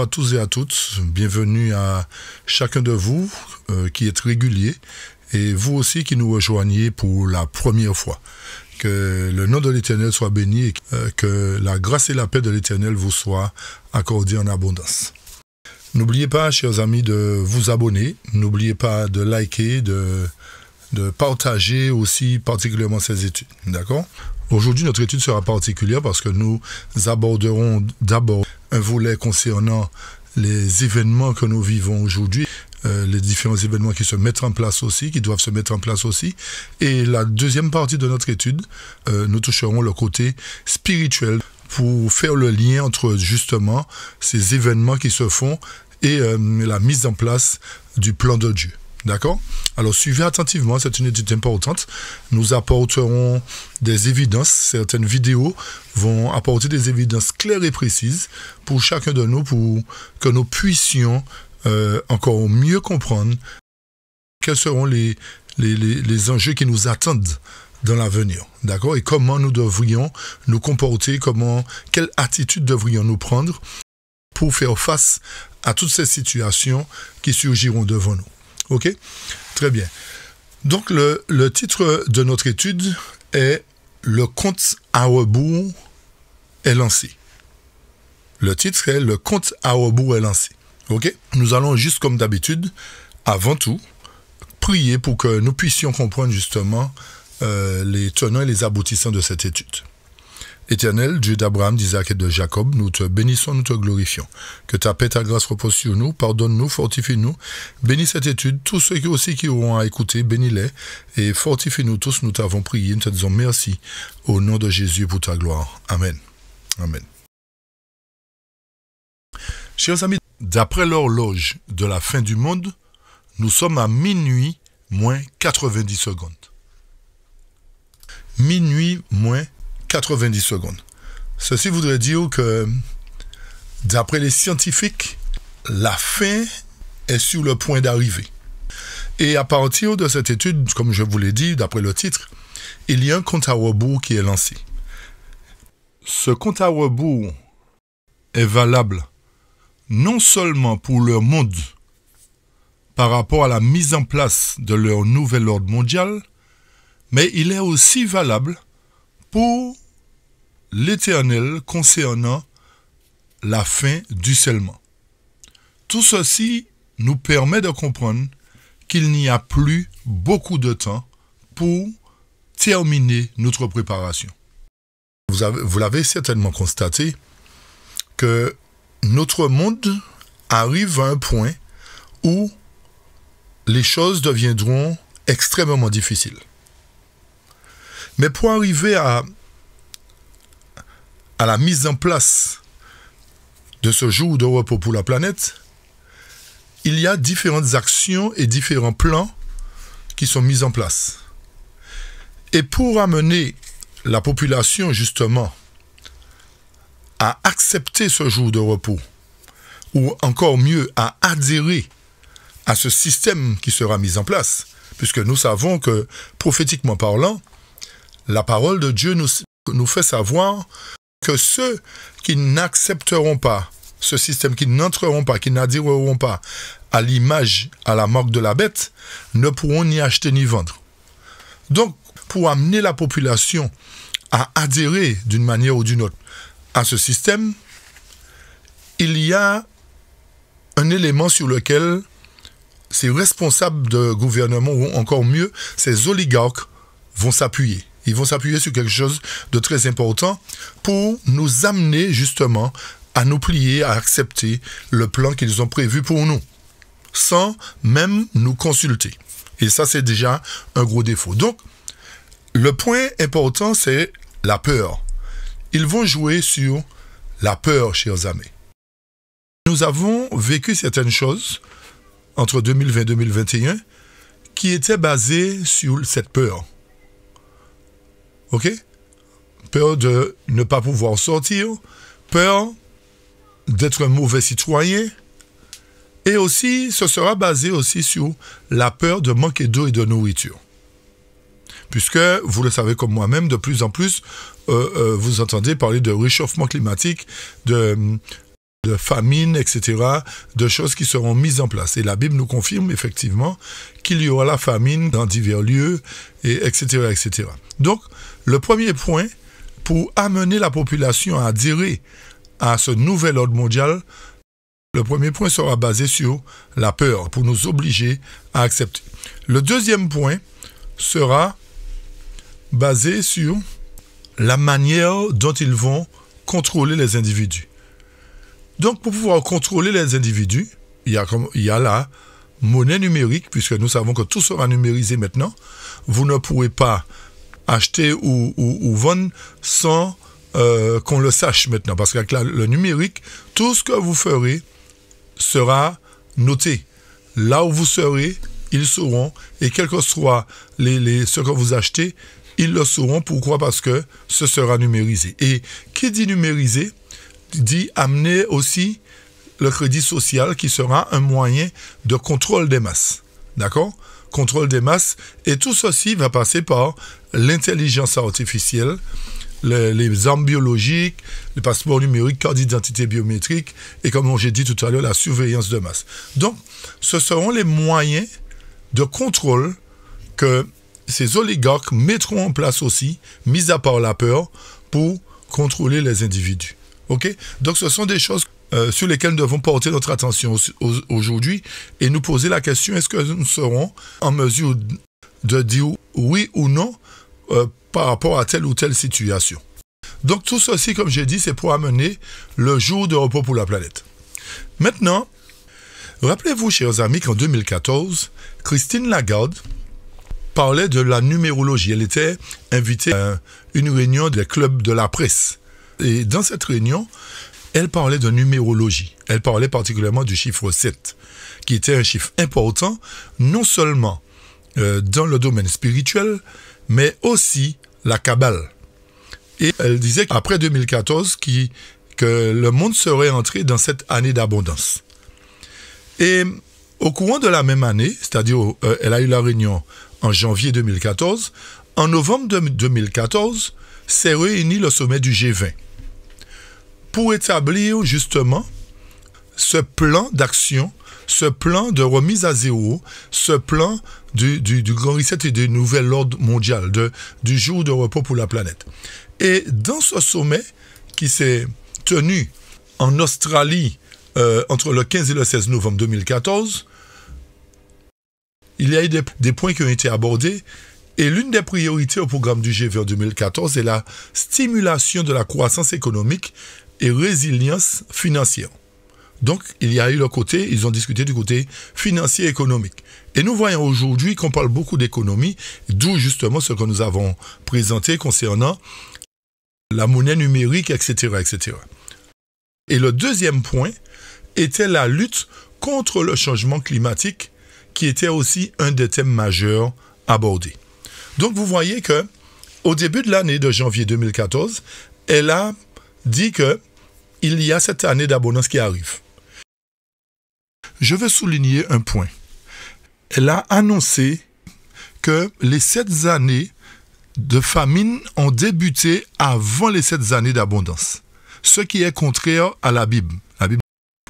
À tous et à toutes, bienvenue à chacun de vous euh, qui êtes régulier et vous aussi qui nous rejoignez pour la première fois. Que le nom de l'Éternel soit béni et euh, que la grâce et la paix de l'Éternel vous soient accordées en abondance. N'oubliez pas, chers amis, de vous abonner, n'oubliez pas de liker, de, de partager aussi particulièrement ces études. D'accord? Aujourd'hui, notre étude sera particulière parce que nous aborderons d'abord un volet concernant les événements que nous vivons aujourd'hui, euh, les différents événements qui se mettent en place aussi, qui doivent se mettre en place aussi. Et la deuxième partie de notre étude, euh, nous toucherons le côté spirituel pour faire le lien entre justement ces événements qui se font et euh, la mise en place du plan de Dieu. D'accord? Alors suivez attentivement, c'est une étude importante. Nous apporterons des évidences, certaines vidéos vont apporter des évidences claires et précises pour chacun de nous, pour que nous puissions euh, encore mieux comprendre quels seront les, les, enjeux qui nous attendent dans l'avenir, d'accord? Et comment nous devrions nous comporter, comment, quelle attitude devrions-nous prendre pour faire face à toutes ces situations qui surgiront devant nous. OK? Très bien. Donc, le, titre de notre étude est Le compte à rebours est lancé. Le titre est Le compte à rebours est lancé. OK? Nous allons juste comme d'habitude, avant tout, prier pour que nous puissions comprendre justement euh, les tenants et les aboutissants de cette étude. Éternel, Dieu d'Abraham, d'Isaac et de Jacob, nous te bénissons, nous te glorifions. Que ta paix, ta grâce repose sur nous, pardonne-nous, fortifie-nous. Bénis cette étude, tous ceux qui aussi qui auront à écouter, bénis-les et fortifie-nous tous, nous t'avons prié, nous te disons merci au nom de Jésus pour ta gloire. Amen. Amen. Chers amis, d'après l'horloge de la fin du monde, nous sommes à minuit moins 90 secondes. Minuit moins 90 secondes. Ceci voudrait dire que, d'après les scientifiques, la fin est sur le point d'arriver. Et à partir de cette étude, comme je vous l'ai dit, d'après le titre, il y a un compte à rebours qui est lancé. Ce compte à rebours est valable non seulement pour leur monde par rapport à la mise en place de leur nouvel ordre mondial, mais il est aussi valable pour l'Éternel concernant la fin du scellement. Tout ceci nous permet de comprendre qu'il n'y a plus beaucoup de temps pour terminer notre préparation. Vous, l'avez certainement constaté que notre monde arrive à un point où les choses deviendront extrêmement difficiles. Mais pour arriver à, à la mise en place de ce jour de repos pour la planète, il y a différentes actions et différents plans qui sont mis en place. Et pour amener la population justement à accepter ce jour de repos, ou encore mieux à adhérer à ce système qui sera mis en place, puisque nous savons que, prophétiquement parlant, la parole de Dieu nous, fait savoir que ceux qui n'accepteront pas ce système, qui n'entreront pas, qui n'adhéreront pas à l'image, à la marque de la bête, ne pourront ni acheter ni vendre. Donc, pour amener la population à adhérer d'une manière ou d'une autre à ce système, il y a un élément sur lequel ces responsables de gouvernement, ou encore mieux, ces oligarques, vont s'appuyer. Ils vont s'appuyer sur quelque chose de très important pour nous amener justement à nous plier, à accepter le plan qu'ils ont prévu pour nous, sans même nous consulter. Et ça, c'est déjà un gros défaut. Donc, le point important, c'est la peur. Ils vont jouer sur la peur, chers amis. Nous avons vécu certaines choses entre 2020 et 2021 qui étaient basées sur cette peur. OK? Peur de ne pas pouvoir sortir, peur d'être un mauvais citoyen, et aussi, ce sera basé aussi sur la peur de manquer d'eau et de nourriture. Puisque, vous le savez comme moi-même, de plus en plus, euh, euh, vous entendez parler de réchauffement climatique, de de famine, etc., de choses qui seront mises en place. Et la Bible nous confirme effectivement qu'il y aura la famine dans divers lieux, et etc., etc. Donc, le premier point pour amener la population à adhérer à ce nouvel ordre mondial, le premier point sera basé sur la peur, pour nous obliger à accepter. Le deuxième point sera basé sur la manière dont ils vont contrôler les individus. Donc, pour pouvoir contrôler les individus, il y a, il y a la monnaie numérique, puisque nous savons que tout sera numérisé maintenant. Vous ne pourrez pas acheter ou, vendre sans euh, qu'on le sache maintenant. Parce qu'avec le numérique, tout ce que vous ferez sera noté. Là où vous serez, ils sauront. Et quel que soit les, ce que vous achetez, ils le sauront. Pourquoi? Parce que ce sera numérisé. Et qui dit numérisé dit amener aussi le crédit social qui sera un moyen de contrôle des masses. D'accord? Contrôle des masses. Et tout ceci va passer par l'intelligence artificielle, les, armes biologiques, les passeports numériques, carte d'identité biométrique et comme j'ai dit tout à l'heure, la surveillance de masse. Donc, ce seront les moyens de contrôle que ces oligarques mettront en place aussi, mis à part la peur, pour contrôler les individus. OK? Donc ce sont des choses euh, sur lesquelles nous devons porter notre attention aujourd'hui et nous poser la question est-ce que nous serons en mesure de dire oui ou non euh, par rapport à telle ou telle situation? Donc tout ceci, comme j'ai dit, c'est pour amener le jour de repos pour la planète. Maintenant, rappelez-vous, chers amis, qu'en 2014, Christine Lagarde parlait de la numérologie. Elle était invitée à une réunion des clubs de la presse. Et dans cette réunion, elle parlait de numérologie. Elle parlait particulièrement du chiffre 7, qui était un chiffre important, non seulement euh, dans le domaine spirituel, mais aussi la Kabbale. Et elle disait qu'après 2014, que le monde serait entré dans cette année d'abondance. Et au courant de la même année, c'est-à-dire euh, elle a eu la réunion en janvier 2014, en novembre 2014, s'est réuni le sommet du G20 pour établir justement ce plan d'action, ce plan de remise à zéro, ce plan du, grand reset et du nouvel ordre mondial, de, du jour de repos pour la planète. Et dans ce sommet qui s'est tenu en Australie euh, entre le 15 et le 16 novembre 2014, il y a eu des, des points qui ont été abordés et l'une des priorités au programme du G20 2014 est la stimulation de la croissance économique et résilience financière. Donc, il y a eu le côté, ils ont discuté du côté financier et économique. Et nous voyons aujourd'hui qu'on parle beaucoup d'économie, d'où justement ce que nous avons présenté concernant la monnaie numérique, etc., etc. Et le deuxième point était la lutte contre le changement climatique, qui était aussi un des thèmes majeurs abordés. Donc, vous voyez que, au début de l'année de janvier 2014, elle a dit que il y a cette année d'abondance qui arrive. Je veux souligner un point. Elle a annoncé que les sept années de famine ont débuté avant les sept années d'abondance, ce qui est contraire à la Bible. La Bible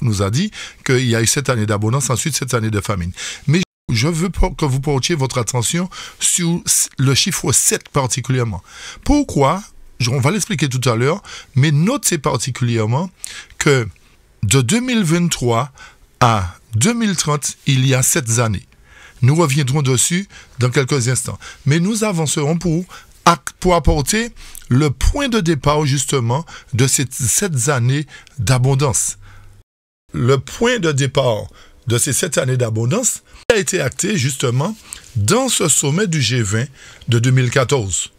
nous a dit qu'il y a eu sept années d'abondance, ensuite sept années de famine. Mais je veux que vous portiez votre attention sur le chiffre 7 particulièrement. Pourquoi on va l'expliquer tout à l'heure, mais notez particulièrement que de 2023 à 2030, il y a sept années. Nous reviendrons dessus dans quelques instants. Mais nous avancerons pour, apporter le point de départ justement de ces sept années d'abondance. Le point de départ de ces sept années d'abondance a été acté justement dans ce sommet du G20 de 2014.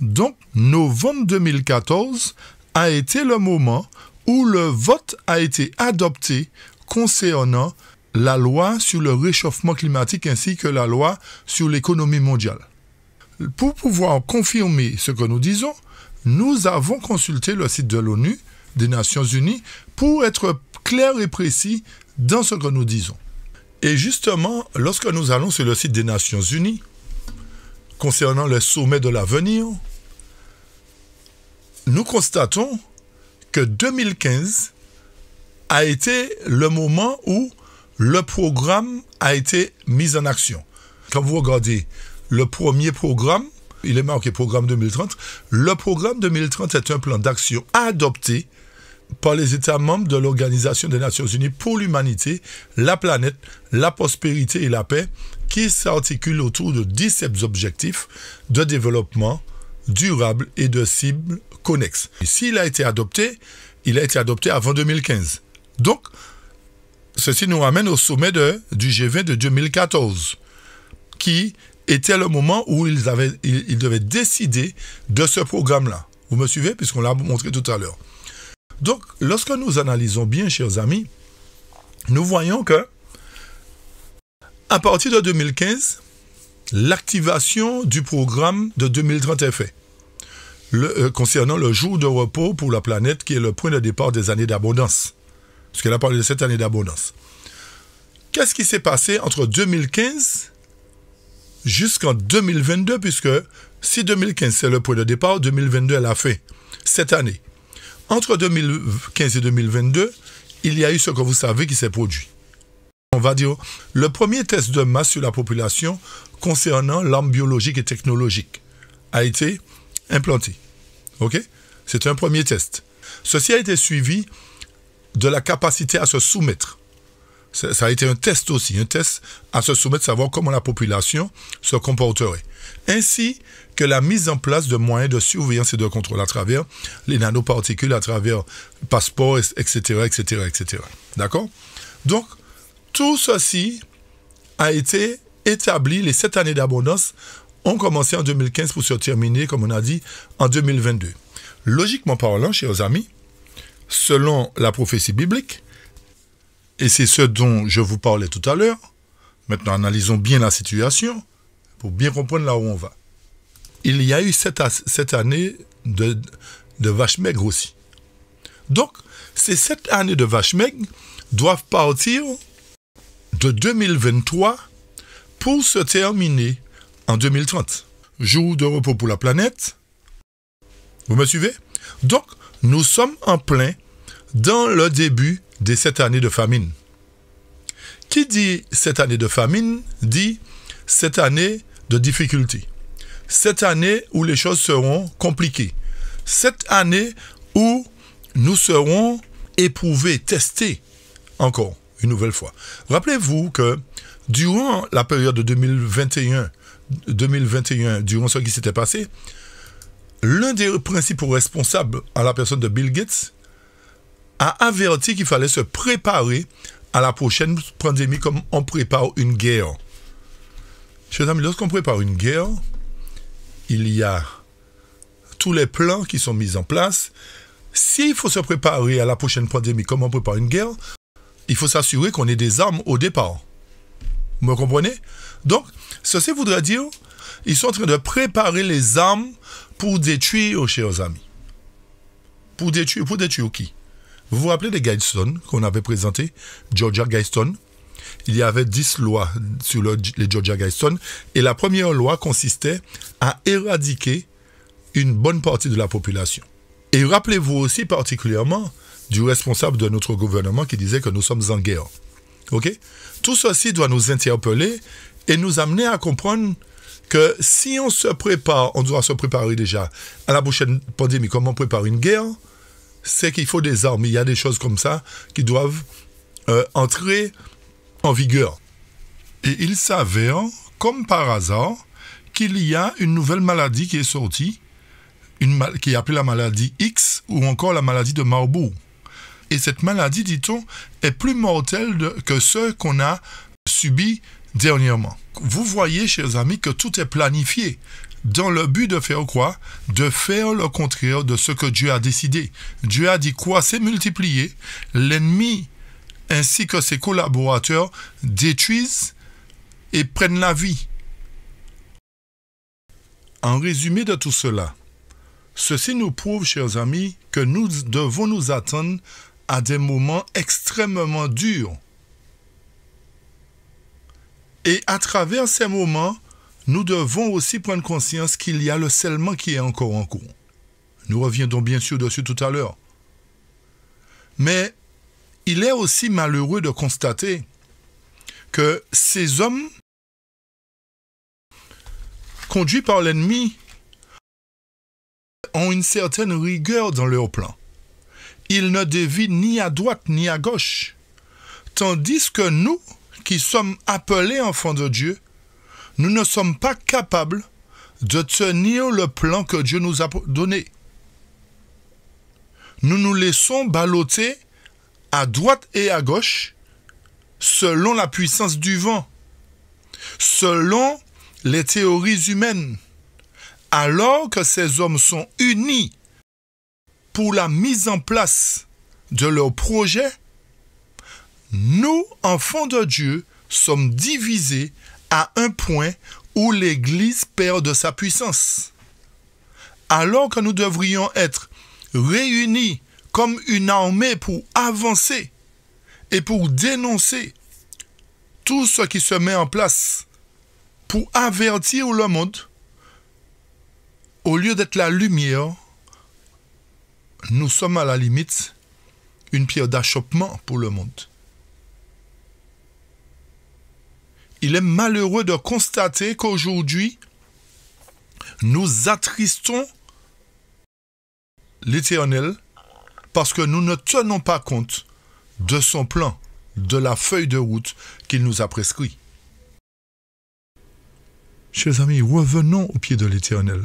Donc, novembre 2014 a été le moment où le vote a été adopté concernant la loi sur le réchauffement climatique ainsi que la loi sur l'économie mondiale. Pour pouvoir confirmer ce que nous disons, nous avons consulté le site de l'ONU, des Nations Unies, pour être clair et précis dans ce que nous disons. Et justement, lorsque nous allons sur le site des Nations Unies, concernant le sommet de l'avenir, nous constatons que 2015 a été le moment où le programme a été mis en action. Quand vous regardez le premier programme, il est marqué programme 2030. Le programme 2030 est un plan d'action adopté par les États membres de l'Organisation des Nations Unies pour l'humanité, la planète, la prospérité et la paix, qui s'articule autour de 17 objectifs de développement durable et de cibles connexes. S'il a été adopté, il a été adopté avant 2015. Donc, ceci nous ramène au sommet du G20 de 2014, qui était le moment où ils, avaient, ils devaient décider de ce programme-là. Vous me suivez, puisqu'on l'a montré tout à l'heure. Donc, lorsque nous analysons bien, chers amis, nous voyons que à partir de 2015, l'activation du programme de 2030 est faite. Euh, concernant le jour de repos pour la planète qui est le point de départ des années d'abondance. Parce qu'elle a parlé de cette année d'abondance. Qu'est-ce qui s'est passé entre 2015 jusqu'en 2022, puisque si 2015 c'est le point de départ, 2022 elle a fait cette année. Entre 2015 et 2022, il y a eu ce que vous savez qui s'est produit. On va dire le premier test de masse sur la population concernant l'arme biologique et technologique a été implanté. OK? C'est un premier test. Ceci a été suivi de la capacité à se soumettre. Ça a été un test aussi, un test à se soumettre, savoir comment la population se comporterait. Ainsi que la mise en place de moyens de surveillance et de contrôle à travers les nanoparticules, à travers passeports, etc., etc., etc. D'accord? Donc, tout ceci a été établi, les sept années d'abondance ont commencé en 2015 pour se terminer, comme on a dit, en 2022. Logiquement parlant, chers amis, selon la prophétie biblique, et c'est ce dont je vous parlais tout à l'heure, maintenant analysons bien la situation pour bien comprendre là où on va. Il y a eu cette, cette année de, de vache maigre aussi. Donc, ces sept années de vache maigre doivent partir de 2023 pour se terminer en 2030. Jour de repos pour la planète. Vous me suivez? Donc, nous sommes en plein dans le début de cette année de famine. Qui dit cette année de famine dit cette année de difficulté. Cette année où les choses seront compliquées. Cette année où nous serons éprouvés, testés encore une nouvelle fois. Rappelez-vous que durant la période de 2021 2021, durant ce qui s'était passé, l'un des principaux responsables à la personne de Bill Gates a averti qu'il fallait se préparer à la prochaine pandémie comme on prépare une guerre. Chers amis, lorsqu'on prépare une guerre, il y a tous les plans qui sont mis en place. S'il faut se préparer à la prochaine pandémie comme on prépare une guerre, il faut s'assurer qu'on ait des armes au départ. Vous me comprenez? Donc, Ceci voudrait dire, ils sont en train de préparer les armes pour détruire, chers amis. Pour détruire, pour détruire qui? Vous vous rappelez des Guidestone qu'on avait présenté, Georgia Guidestone Il y avait dix lois sur les Georgia Guidestone et la première loi consistait à éradiquer une bonne partie de la population. Et rappelez-vous aussi particulièrement du responsable de notre gouvernement qui disait que nous sommes en guerre. OK? Tout ceci doit nous interpeller et nous amener à comprendre que si on se prépare, on doit se préparer déjà à la prochaine pandémie, comme on prépare une guerre, c'est qu'il faut des armes. Il y a des choses comme ça qui doivent euh, entrer en vigueur. Et il s'avère, comme par hasard, qu'il y a une nouvelle maladie qui est sortie, qui est appelée la maladie X ou encore la maladie de Marburg. Et cette maladie, dit-on, est plus mortelle que ceux qu'on a subis dernièrement. Vous voyez, chers amis, que tout est planifié dans le but de faire quoi? De faire le contraire de ce que Dieu a décidé. Dieu a dit quoi? C'est multiplier. L'ennemi ainsi que ses collaborateurs détruisent et prennent la vie. En résumé de tout cela, ceci nous prouve, chers amis, que nous devons nous attendre à des moments extrêmement durs et à travers ces moments, nous devons aussi prendre conscience qu'il y a le scellement qui est encore en cours. Nous reviendrons bien sûr dessus tout à l'heure. Mais il est aussi malheureux de constater que ces hommes, conduits par l'ennemi, ont une certaine rigueur dans leur plan. Ils ne dévient ni à droite ni à gauche. Tandis que nous, qui sommes appelés enfants de Dieu, nous ne sommes pas capables de tenir le plan que Dieu nous a donné. Nous nous laissons balloter à droite et à gauche selon la puissance du vent, selon les théories humaines, alors que ces hommes sont unis pour la mise en place de leur projet, nous, enfants de Dieu, sommes divisés à un point où l'Église perd de sa puissance. Alors que nous devrions être réunis comme une armée pour avancer et pour dénoncer tout ce qui se met en place pour avertir le monde, au lieu d'être la lumière, nous sommes à la limite une pierre d'achoppement pour le monde. Il est malheureux de constater qu'aujourd'hui, nous attristons l'Éternel parce que nous ne tenons pas compte de son plan, de la feuille de route qu'il nous a prescrit. Chers amis, revenons au pied de l'Éternel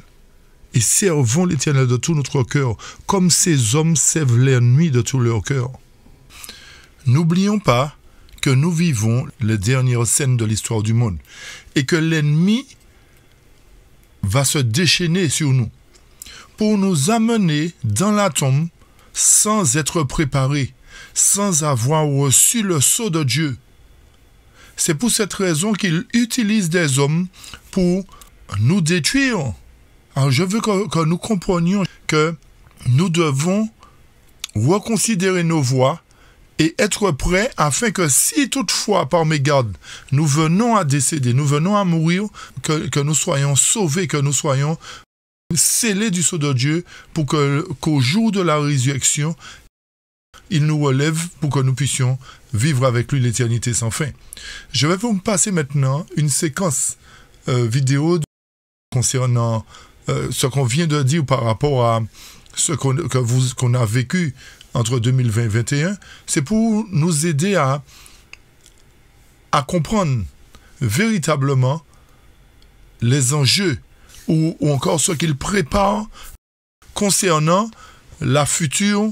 et servons l'Éternel de tout notre cœur, comme ces hommes servent l'ennemi de tout leur cœur. N'oublions pas que nous vivons les dernières scènes de l'histoire du monde et que l'ennemi va se déchaîner sur nous pour nous amener dans la tombe sans être préparé, sans avoir reçu le sceau de Dieu. C'est pour cette raison qu'il utilise des hommes pour nous détruire. Alors je veux que, que nous comprenions que nous devons reconsidérer nos voies et être prêts afin que si toutefois par mégarde nous venons à décéder, nous venons à mourir, que, nous soyons sauvés, que nous soyons scellés du sceau de Dieu pour qu'au jour de la résurrection, il nous relève pour que nous puissions vivre avec lui l'éternité sans fin. Je vais vous passer maintenant une séquence euh, vidéo concernant ce qu'on vient de dire par rapport à ce qu'on a vécu entre 2020 et 2021, c'est pour nous aider à, comprendre véritablement les enjeux ou, encore ce qu'il prépare concernant la future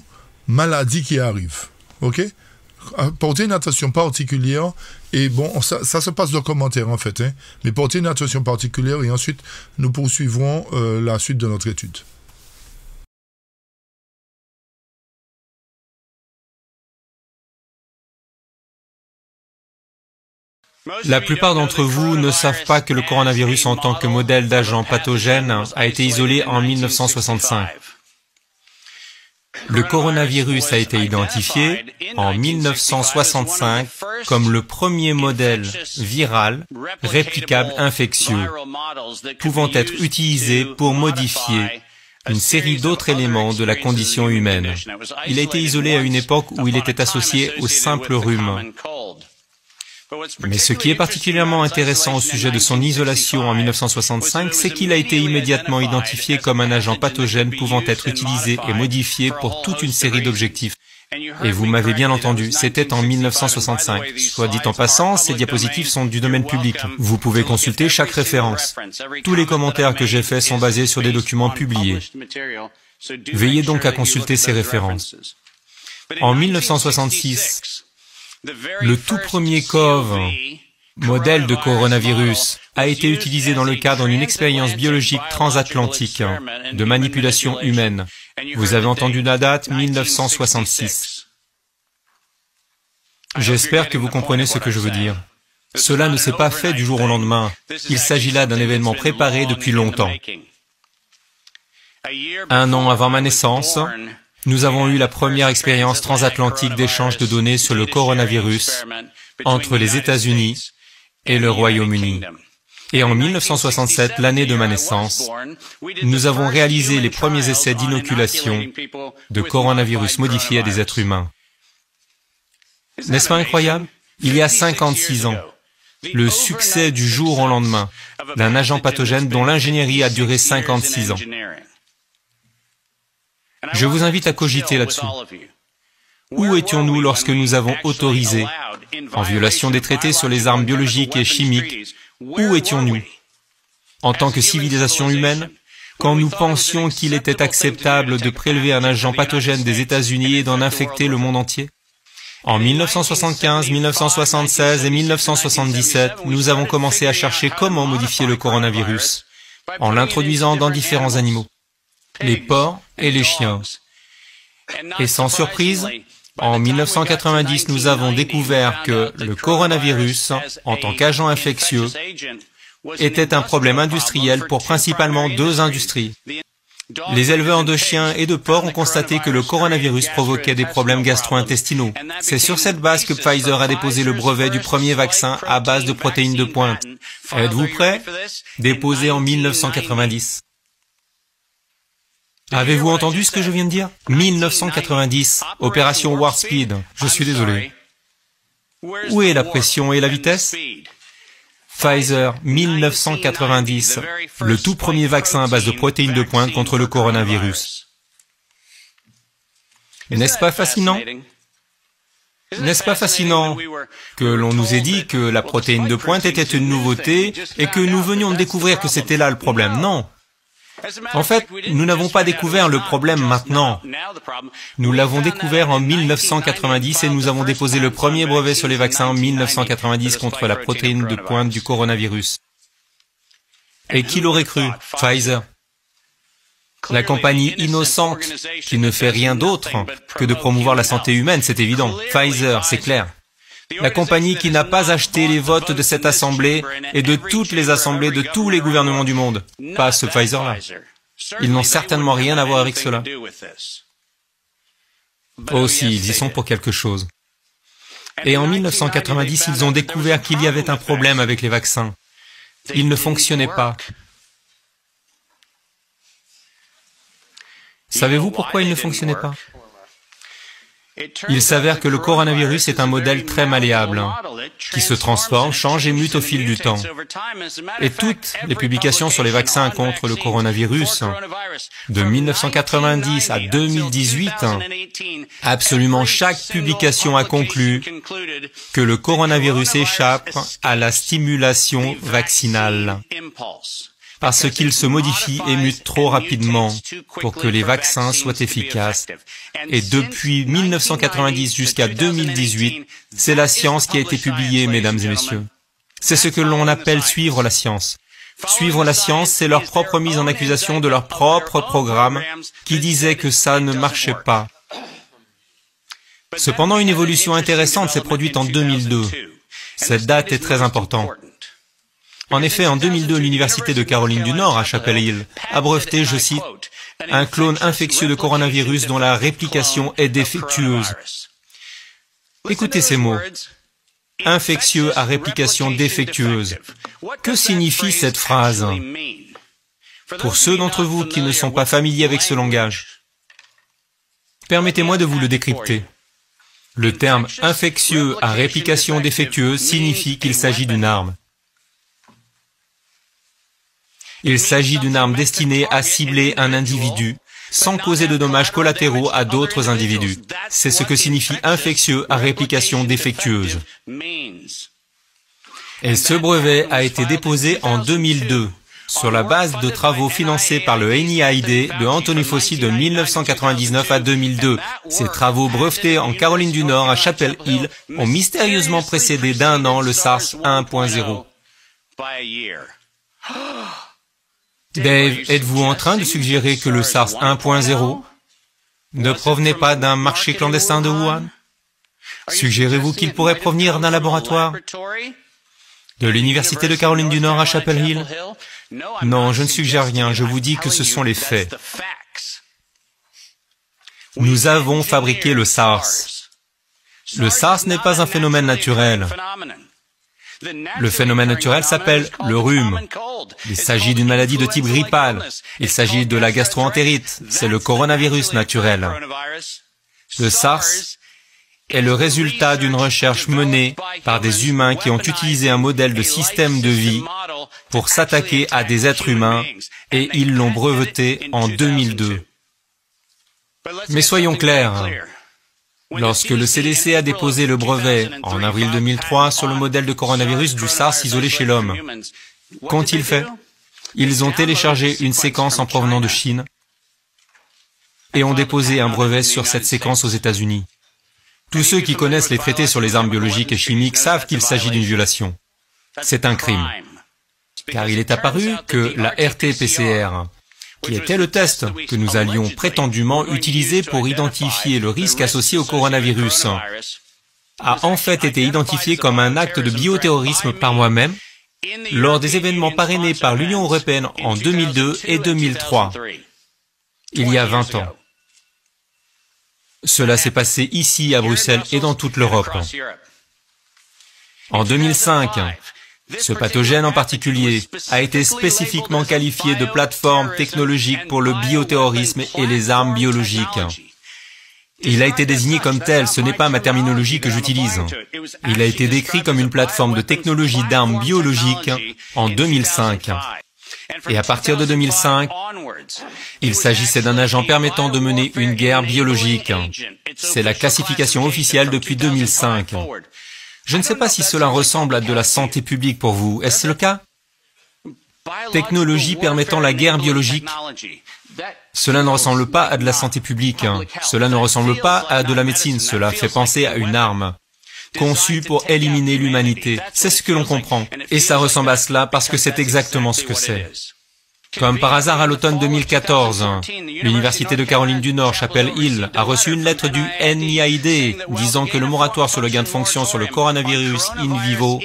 maladie qui arrive. OK? Portez une attention particulière et bon, ça, se passe dans commentaire en fait, hein, mais portez une attention particulière et ensuite nous poursuivrons euh, la suite de notre étude. La plupart d'entre vous ne savent pas que le coronavirus en tant que modèle d'agent pathogène a été isolé en 1965. Le coronavirus a été identifié en 1965 comme le premier modèle viral réplicable infectieux pouvant être utilisé pour modifier une série d'autres éléments de la condition humaine. Il a été isolé à une époque où il était associé au simple rhume. Mais ce qui est particulièrement intéressant au sujet de son isolation en 1965, c'est qu'il a été immédiatement identifié comme un agent pathogène pouvant être utilisé et modifié pour toute une série d'objectifs. Et vous m'avez bien entendu, c'était en 1965. Soit dit en passant, ces diapositives sont du domaine public. Vous pouvez consulter chaque référence. Tous les commentaires que j'ai faits sont basés sur des documents publiés. Veillez donc à consulter ces références. En 1966, le tout premier COV, modèle de coronavirus, a été utilisé dans le cadre d'une expérience biologique transatlantique de manipulation humaine. Vous avez entendu la date 1966. J'espère que vous comprenez ce que je veux dire. Cela ne s'est pas fait du jour au lendemain. Il s'agit là d'un événement préparé depuis longtemps. Un an avant ma naissance, nous avons eu la première expérience transatlantique d'échange de données sur le coronavirus entre les États-Unis et le Royaume-Uni. Et en 1967, l'année de ma naissance, nous avons réalisé les premiers essais d'inoculation de coronavirus modifiés à des êtres humains. N'est-ce pas incroyable? Il y a 56 ans, le succès du jour au lendemain d'un agent pathogène dont l'ingénierie a duré 56 ans. Je vous invite à cogiter là-dessus. Où étions-nous lorsque nous avons autorisé, en violation des traités sur les armes biologiques et chimiques, où étions-nous En tant que civilisation humaine, quand nous pensions qu'il était acceptable de prélever un agent pathogène des États-Unis et d'en infecter le monde entier. En 1975, 1976 et 1977, nous avons commencé à chercher comment modifier le coronavirus, en l'introduisant dans différents animaux, les porcs et les chiens. Et sans surprise, en 1990, nous avons découvert que le coronavirus, en tant qu'agent infectieux, était un problème industriel pour principalement deux industries. Les éleveurs de chiens et de porcs ont constaté que le coronavirus provoquait des problèmes gastro-intestinaux. C'est sur cette base que Pfizer a déposé le brevet du premier vaccin à base de protéines de pointe. Êtes-vous prêts Déposé en 1990. Avez-vous entendu ce que je viens de dire? 1990, opération Warp Speed. Je suis désolé. Où est la pression et la vitesse? Pfizer 1990, le tout premier vaccin à base de protéines de pointe contre le coronavirus. N'est-ce pas fascinant? N'est-ce pas fascinant que l'on nous ait dit que la protéine de pointe était une nouveauté et que nous venions de découvrir que c'était là le problème? Non, en fait, nous n'avons pas découvert le problème maintenant. Nous l'avons découvert en 1990 et nous avons déposé le premier brevet sur les vaccins en 1990 contre la protéine de pointe du coronavirus. Et qui l'aurait cru? Pfizer. La compagnie innocente qui ne fait rien d'autre que de promouvoir la santé humaine, c'est évident. Pfizer, c'est clair. La compagnie qui n'a pas acheté les votes de cette assemblée et de toutes les assemblées de tous les gouvernements du monde. Pas ce Pfizer-là. Ils n'ont certainement rien à voir avec cela. Aussi, oh, ils y sont pour quelque chose. Et en 1990, ils ont découvert qu'il y avait un problème avec les vaccins. Ils ne fonctionnaient pas. Savez-vous pourquoi ils ne fonctionnaient pas? Il s'avère que le coronavirus est un modèle très malléable, qui se transforme, change et mute au fil du temps. Et toutes les publications sur les vaccins contre le coronavirus, de 1990 à 2018, absolument chaque publication a conclu que le coronavirus échappe à la stimulation vaccinale parce qu'il se modifie et mute trop rapidement pour que les vaccins soient efficaces. Et depuis 1990 jusqu'à 2018, c'est la science qui a été publiée, mesdames et messieurs. C'est ce que l'on appelle suivre la science. Suivre la science, c'est leur propre mise en accusation de leur propre programme qui disait que ça ne marchait pas. Cependant, une évolution intéressante s'est produite en 2002. Cette date est très importante. En effet, en 2002, l'Université de Caroline du Nord à Chapel Hill a breveté, je cite, un clone infectieux de coronavirus dont la réplication est défectueuse. Écoutez ces mots. Infectieux à réplication défectueuse. Que signifie cette phrase? Pour ceux d'entre vous qui ne sont pas familiers avec ce langage, permettez-moi de vous le décrypter. Le terme infectieux à réplication défectueuse signifie qu'il s'agit d'une arme. Il s'agit d'une arme destinée à cibler un individu sans causer de dommages collatéraux à d'autres individus. C'est ce que signifie infectieux à réplication défectueuse. Et ce brevet a été déposé en 2002 sur la base de travaux financés par le NIAID de Anthony Fauci de 1999 à 2002. Ces travaux brevetés en Caroline du Nord à Chapel Hill ont mystérieusement précédé d'un an le SARS 1.0. Dave, êtes-vous en train de suggérer que le SARS 1.0 ne provenait pas d'un marché clandestin de Wuhan? Suggérez-vous qu'il pourrait provenir d'un laboratoire? De l'Université de Caroline du Nord à Chapel Hill? Non, je ne suggère rien, je vous dis que ce sont les faits. Nous avons fabriqué le SARS. Le SARS n'est pas un phénomène naturel. Le phénomène naturel s'appelle le rhume. Il s'agit d'une maladie de type grippal. Il s'agit de la gastroentérite. C'est le coronavirus naturel. Le SARS est le résultat d'une recherche menée par des humains qui ont utilisé un modèle de système de vie pour s'attaquer à des êtres humains et ils l'ont breveté en 2002. Mais soyons clairs, lorsque le CDC a déposé le brevet en avril 2003 sur le modèle de coronavirus du SARS isolé chez l'homme, qu'ont-ils fait? Ils ont téléchargé une séquence en provenant de Chine et ont déposé un brevet sur cette séquence aux États-Unis. Tous ceux qui connaissent les traités sur les armes biologiques et chimiques savent qu'il s'agit d'une violation. C'est un crime. Car il est apparu que la RT-PCR, qui était le test que nous allions prétendument utiliser pour identifier le risque associé au coronavirus, a en fait été identifié comme un acte de bioterrorisme par moi-même lors des événements parrainés par l'Union européenne en 2002 et 2003, il y a 20 ans. Cela s'est passé ici à Bruxelles et dans toute l'Europe. En 2005, ce pathogène en particulier a été spécifiquement qualifié de plateforme technologique pour le bioterrorisme et les armes biologiques. Il a été désigné comme tel, ce n'est pas ma terminologie que j'utilise. Il a été décrit comme une plateforme de technologie d'armes biologiques en 2005. Et à partir de 2005, il s'agissait d'un agent permettant de mener une guerre biologique. C'est la classification officielle depuis 2005. Je ne sais pas si cela ressemble à de la santé publique pour vous. Est-ce le cas? Technologie permettant la guerre biologique. Cela ne ressemble pas à de la santé publique. Cela ne ressemble pas à de la médecine. Cela fait penser à une arme conçu pour éliminer l'humanité. C'est ce que l'on comprend. Et ça ressemble à cela parce que c'est exactement ce que c'est. Comme par hasard à l'automne 2014, l'Université de Caroline du Nord, Chapel Hill, a reçu une lettre du NIAID disant que le moratoire sur le gain de fonction sur le coronavirus in vivo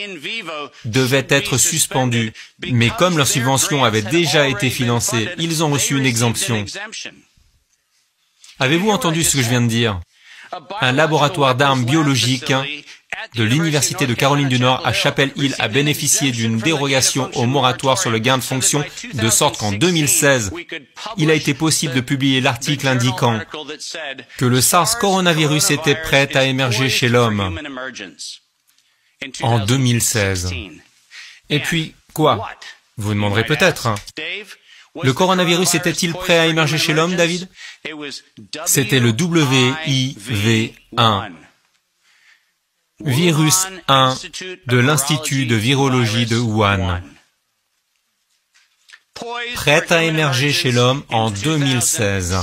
devait être suspendu. Mais comme leur subvention avait déjà été financée, ils ont reçu une exemption. Avez-vous entendu ce que je viens de dire? Un laboratoire d'armes biologiques de l'Université de Caroline du Nord à Chapel Hill a bénéficié d'une dérogation au moratoire sur le gain de fonction, de sorte qu'en 2016, il a été possible de publier l'article indiquant que le SARS coronavirus était prêt à émerger chez l'homme en 2016. Et puis, quoi? Vous demanderez peut-être. Hein. Le coronavirus était-il prêt à émerger chez l'homme, David? C'était le WIV1 Virus 1 de l'Institut de virologie de Wuhan. Prêt à émerger chez l'homme en 2016,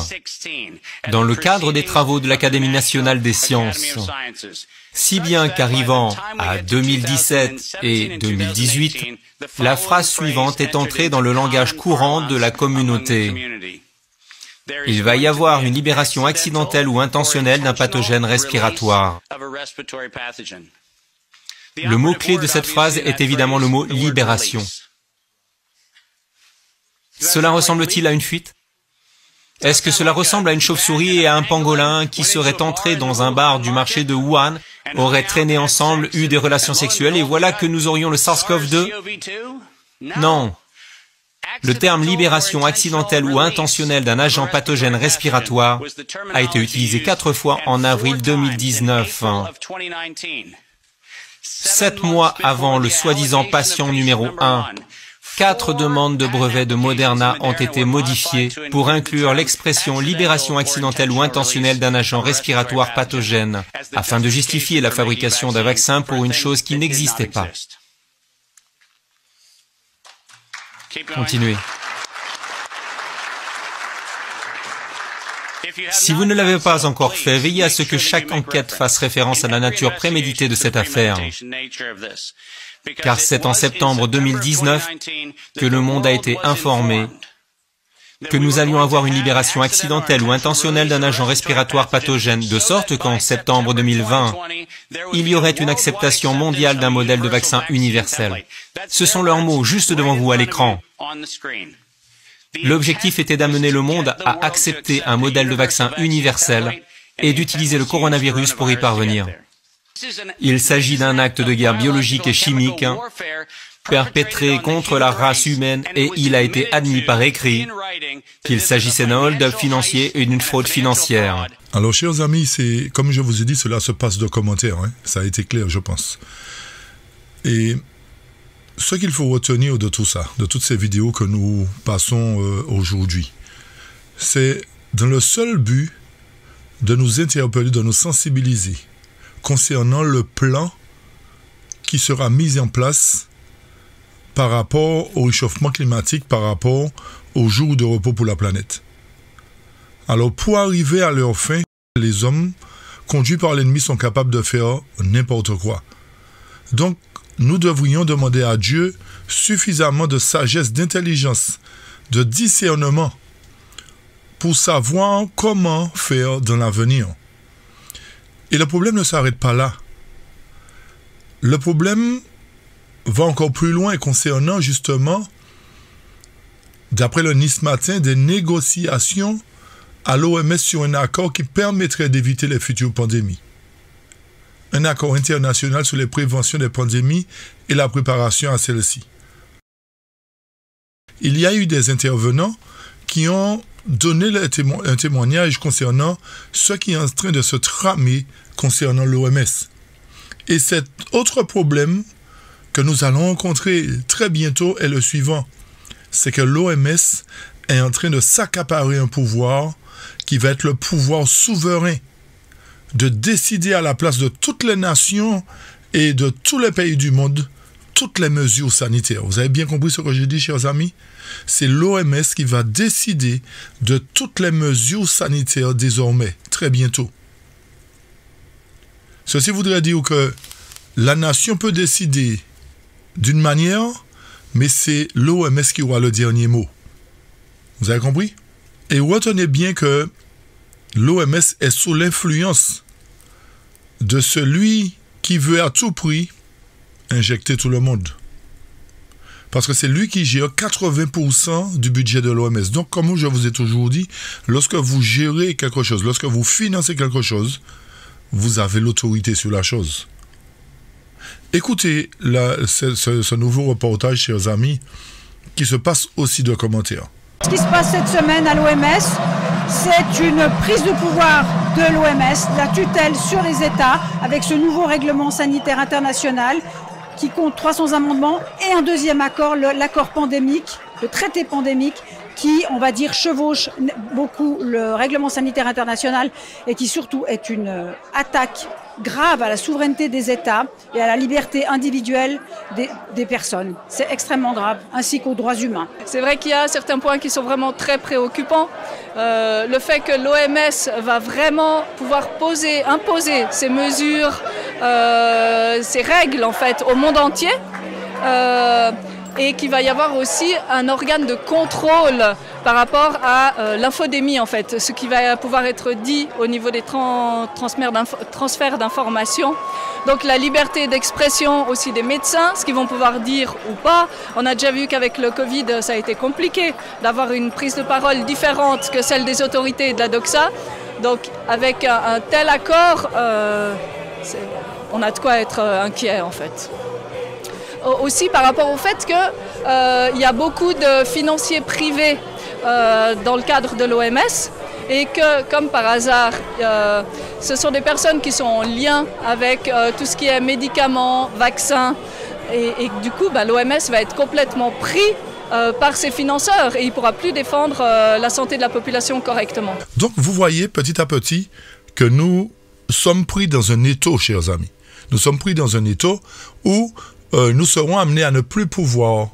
dans le cadre des travaux de l'Académie nationale des sciences, si bien qu'arrivant à 2017 et 2018, la phrase suivante est entrée dans le langage courant de la communauté. Il va y avoir une libération accidentelle ou intentionnelle d'un pathogène respiratoire. Le mot-clé de cette phrase est évidemment le mot libération. Cela ressemble-t-il à une fuite? Est-ce que cela ressemble à une chauve-souris et à un pangolin qui seraient entrés dans un bar du marché de Wuhan, auraient traîné ensemble, eu des relations sexuelles et voilà que nous aurions le SARS-CoV-2 Non, le terme libération accidentelle ou intentionnelle d'un agent pathogène respiratoire a été utilisé quatre fois en avril 2019. Sept mois avant le soi-disant patient numéro 1, quatre demandes de brevets de Moderna ont été modifiées pour inclure l'expression libération accidentelle ou intentionnelle d'un agent respiratoire pathogène, afin de justifier la fabrication d'un vaccin pour une chose qui n'existait pas. Continuez. Si vous ne l'avez pas encore fait, veillez à ce que chaque enquête fasse référence à la nature préméditée de cette affaire. Car c'est en septembre 2019 que le monde a été informé que nous allions avoir une libération accidentelle ou intentionnelle d'un agent respiratoire pathogène, de sorte qu'en septembre 2020, il y aurait une acceptation mondiale d'un modèle de vaccin universel. Ce sont leurs mots juste devant vous à l'écran. L'objectif était d'amener le monde à accepter un modèle de vaccin universel et d'utiliser le coronavirus pour y parvenir. Il s'agit d'un acte de guerre biologique et chimique perpétré contre la race humaine et il a été admis par écrit qu'il s'agissait d'un hold-up financier et d'une fraude financière. Alors, chers amis, c'est comme je vous ai dit, cela se passe de commentaires. Hein. Ça a été clair, je pense. Et ce qu'il faut retenir de tout ça, de toutes ces vidéos que nous passons euh, aujourd'hui, c'est dans le seul but de nous interpeller, de nous sensibiliser concernant le plan qui sera mis en place par rapport au réchauffement climatique, par rapport au jour de repos pour la planète. Alors pour arriver à leur fin, les hommes, conduits par l'ennemi, sont capables de faire n'importe quoi. Donc nous devrions demander à Dieu suffisamment de sagesse, d'intelligence, de discernement pour savoir comment faire dans l'avenir. Et le problème ne s'arrête pas là. Le problème va encore plus loin concernant justement, d'après le Nice Matin, des négociations à l'OMS sur un accord qui permettrait d'éviter les futures pandémies. Un accord international sur les préventions des pandémies et la préparation à celles-ci. Il y a eu des intervenants qui ont donné un témoignage concernant ce qui est en train de se tramer concernant l'OMS. Et cet autre problème que nous allons rencontrer très bientôt est le suivant. C'est que l'OMS est en train de s'accaparer un pouvoir qui va être le pouvoir souverain de décider à la place de toutes les nations et de tous les pays du monde toutes les mesures sanitaires. Vous avez bien compris ce que je dis, chers amis? C'est l'OMS qui va décider de toutes les mesures sanitaires désormais, très bientôt. Ceci voudrait dire que la nation peut décider d'une manière, mais c'est l'OMS qui aura le dernier mot. Vous avez compris? Et retenez bien que l'OMS est sous l'influence de celui qui veut à tout prix injecter tout le monde. Parce que c'est lui qui gère 80% du budget de l'OMS. Donc, comme je vous ai toujours dit, lorsque vous gérez quelque chose, lorsque vous financez quelque chose, vous avez l'autorité sur la chose. Écoutez ce, nouveau reportage, chers amis, qui se passe aussi de commentaires. Ce qui se passe cette semaine à l'OMS, c'est une prise de pouvoir de l'OMS, la tutelle sur les États, avec ce nouveau règlement sanitaire international qui compte 300 amendements et un deuxième accord, l'accord pandémique, le traité pandémique, qui, on va dire, chevauche beaucoup le règlement sanitaire international et qui surtout est une euh, attaque grave à la souveraineté des États et à la liberté individuelle des, personnes. C'est extrêmement grave, ainsi qu'aux droits humains. C'est vrai qu'il y a certains points qui sont vraiment très préoccupants. Euh, le fait que l'OMS va vraiment pouvoir poser, imposer ces mesures, euh, ces règles en fait au monde entier. Euh, et qu'il va y avoir aussi un organe de contrôle par rapport à euh, l'infodémie en fait, ce qui va pouvoir être dit au niveau des transferts d'informations. Donc la liberté d'expression aussi des médecins, ce qu'ils vont pouvoir dire ou pas. On a déjà vu qu'avec le Covid, ça a été compliqué d'avoir une prise de parole différente que celle des autorités de la DOXA. Donc avec un, tel accord, euh, on a de quoi être euh, inquiet en fait aussi par rapport au fait qu'il y a beaucoup de financiers privés euh, dans le cadre de l'OMS et que, comme par hasard, euh, ce sont des personnes qui sont en lien avec euh, tout ce qui est médicaments, vaccins, et, du coup, bah, l'OMS va être complètement pris par ses financeurs et il ne pourra plus défendre la santé de la population correctement. Donc vous voyez petit à petit que nous sommes pris dans un étau, chers amis. Nous sommes pris dans un étau où nous serons amenés à ne plus pouvoir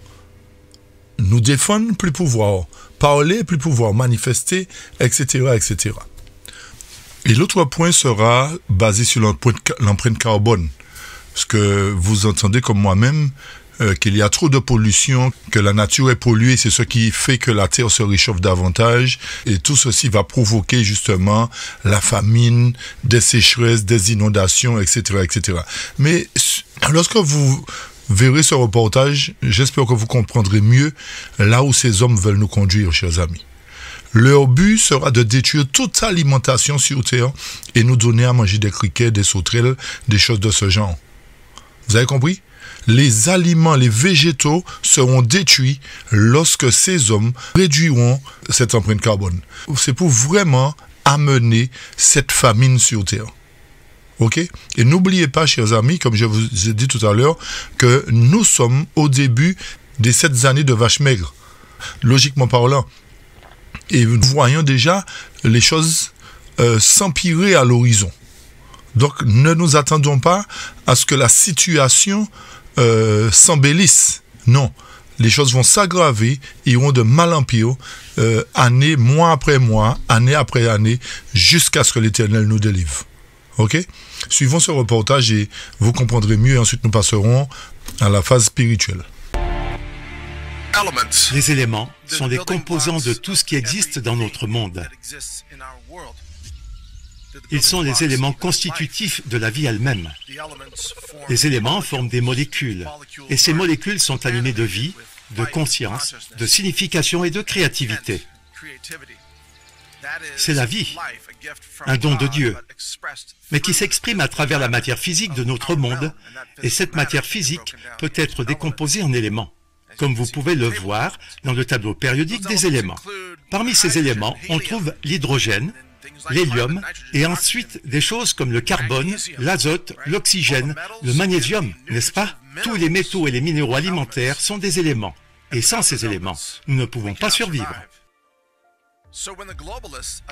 nous défendre, plus pouvoir parler, plus pouvoir manifester, etc., etc. Et l'autre point sera basé sur l'empreinte carbone. Parce que vous entendez comme moi-même euh, qu'il y a trop de pollution, que la nature est polluée, c'est ce qui fait que la Terre se réchauffe davantage. Et tout ceci va provoquer justement la famine, des sécheresses, des inondations, etc., etc. Mais lorsque vous verrez ce reportage, j'espère que vous comprendrez mieux là où ces hommes veulent nous conduire, chers amis. Leur but sera de détruire toute alimentation sur Terre et nous donner à manger des criquets, des sauterelles, des choses de ce genre. Vous avez compris? Les aliments, les végétaux seront détruits lorsque ces hommes réduiront cette empreinte carbone. C'est pour vraiment amener cette famine sur Terre. OK? Et n'oubliez pas, chers amis, comme je vous ai dit tout à l'heure, que nous sommes au début des sept années de vache maigre, logiquement parlant. Et nous voyons déjà les choses euh, s'empirer à l'horizon. Donc ne nous attendons pas à ce que la situation euh, s'embellisse. Non, les choses vont s'aggraver, iront de mal en pire, euh, année, mois après mois, année après année, jusqu'à ce que l'Éternel nous délivre. OK? Suivons ce reportage et vous comprendrez mieux et ensuite nous passerons à la phase spirituelle. Les éléments sont les composants de tout ce qui existe dans notre monde. Ils sont les éléments constitutifs de la vie elle-même. Les éléments forment des molécules, et ces molécules sont animées de vie, de conscience, de signification et de créativité. C'est la vie, un don de Dieu, mais qui s'exprime à travers la matière physique de notre monde, et cette matière physique peut être décomposée en éléments, comme vous pouvez le voir dans le tableau périodique des éléments. Parmi ces éléments, on trouve l'hydrogène, l'hélium, et ensuite des choses comme le carbone, l'azote, l'oxygène, le magnésium, n'est-ce pas? Tous les métaux et les minéraux alimentaires sont des éléments. Et sans ces éléments, nous ne pouvons pas survivre.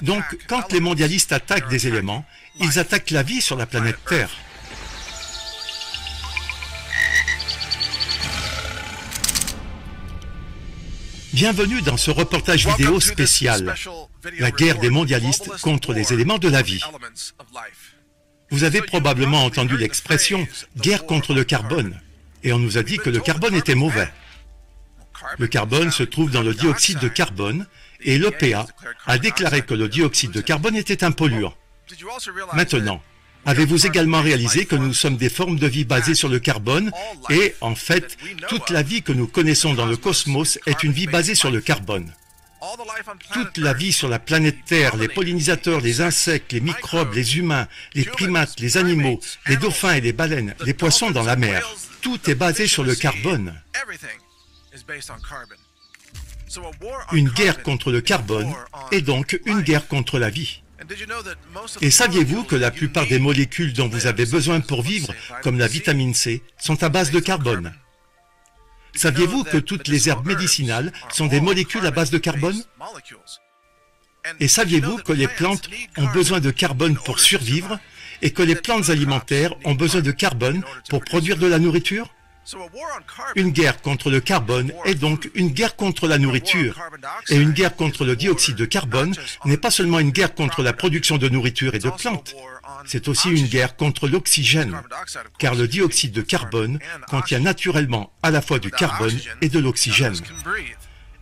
Donc, quand les mondialistes attaquent des éléments, ils attaquent la vie sur la planète Terre. Bienvenue dans ce reportage vidéo spécial, la guerre des mondialistes contre les éléments de la vie. Vous avez probablement entendu l'expression guerre contre le carbone, et on nous a dit que le carbone était mauvais. Le carbone se trouve dans le dioxyde de carbone, et l'EPA a déclaré que le dioxyde de carbone était un polluant. Maintenant, avez-vous également réalisé que nous sommes des formes de vie basées sur le carbone et, en fait, toute la vie que nous connaissons dans le cosmos est une vie basée sur le carbone toute la vie sur la planète Terre, les pollinisateurs, les insectes, les microbes, les humains, les primates, les animaux, les dauphins et les baleines, les poissons dans la mer, tout est basé sur le carbone. Une guerre contre le carbone est donc une guerre contre la vie. Et saviez-vous que la plupart des molécules dont vous avez besoin pour vivre, comme la vitamine C, sont à base de carbone? Saviez-vous que toutes les herbes médicinales sont des molécules à base de carbone? Et saviez-vous que les plantes ont besoin de carbone pour survivre et que les plantes alimentaires ont besoin de carbone pour produire de la nourriture? Une guerre contre le carbone est donc une guerre contre la nourriture. Et une guerre contre le dioxyde de carbone n'est pas seulement une guerre contre la production de nourriture et de plantes, c'est aussi une guerre contre l'oxygène, car le dioxyde de carbone contient naturellement à la fois du carbone et de l'oxygène.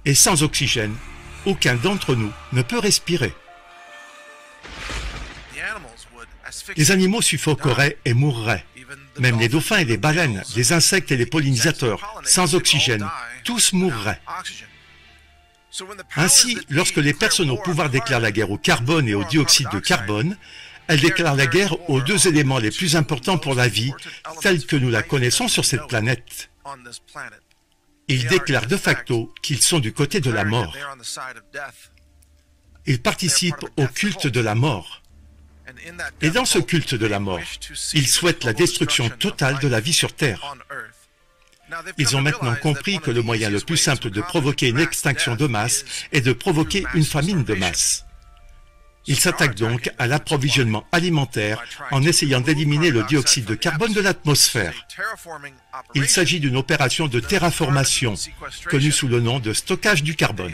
Et sans oxygène, aucun d'entre nous ne peut respirer. Les animaux suffoqueraient et mourraient. Même les dauphins et les baleines, les insectes et les pollinisateurs, sans oxygène, tous mourraient. Ainsi, lorsque les personnes au pouvoir déclarent la guerre au carbone et au dioxyde de carbone, elles déclarent la guerre aux deux éléments les plus importants pour la vie, tels que nous la connaissons sur cette planète. Ils déclarent de facto qu'ils sont du côté de la mort. Ils participent au culte de la mort. Et dans ce culte de la mort, ils souhaitent la destruction totale de la vie sur Terre. Ils ont maintenant compris que le moyen le plus simple de provoquer une extinction de masse est de provoquer une famine de masse. Ils s'attaquent donc à l'approvisionnement alimentaire en essayant d'éliminer le dioxyde de carbone de l'atmosphère. Il s'agit d'une opération de terraformation, connue sous le nom de stockage du carbone.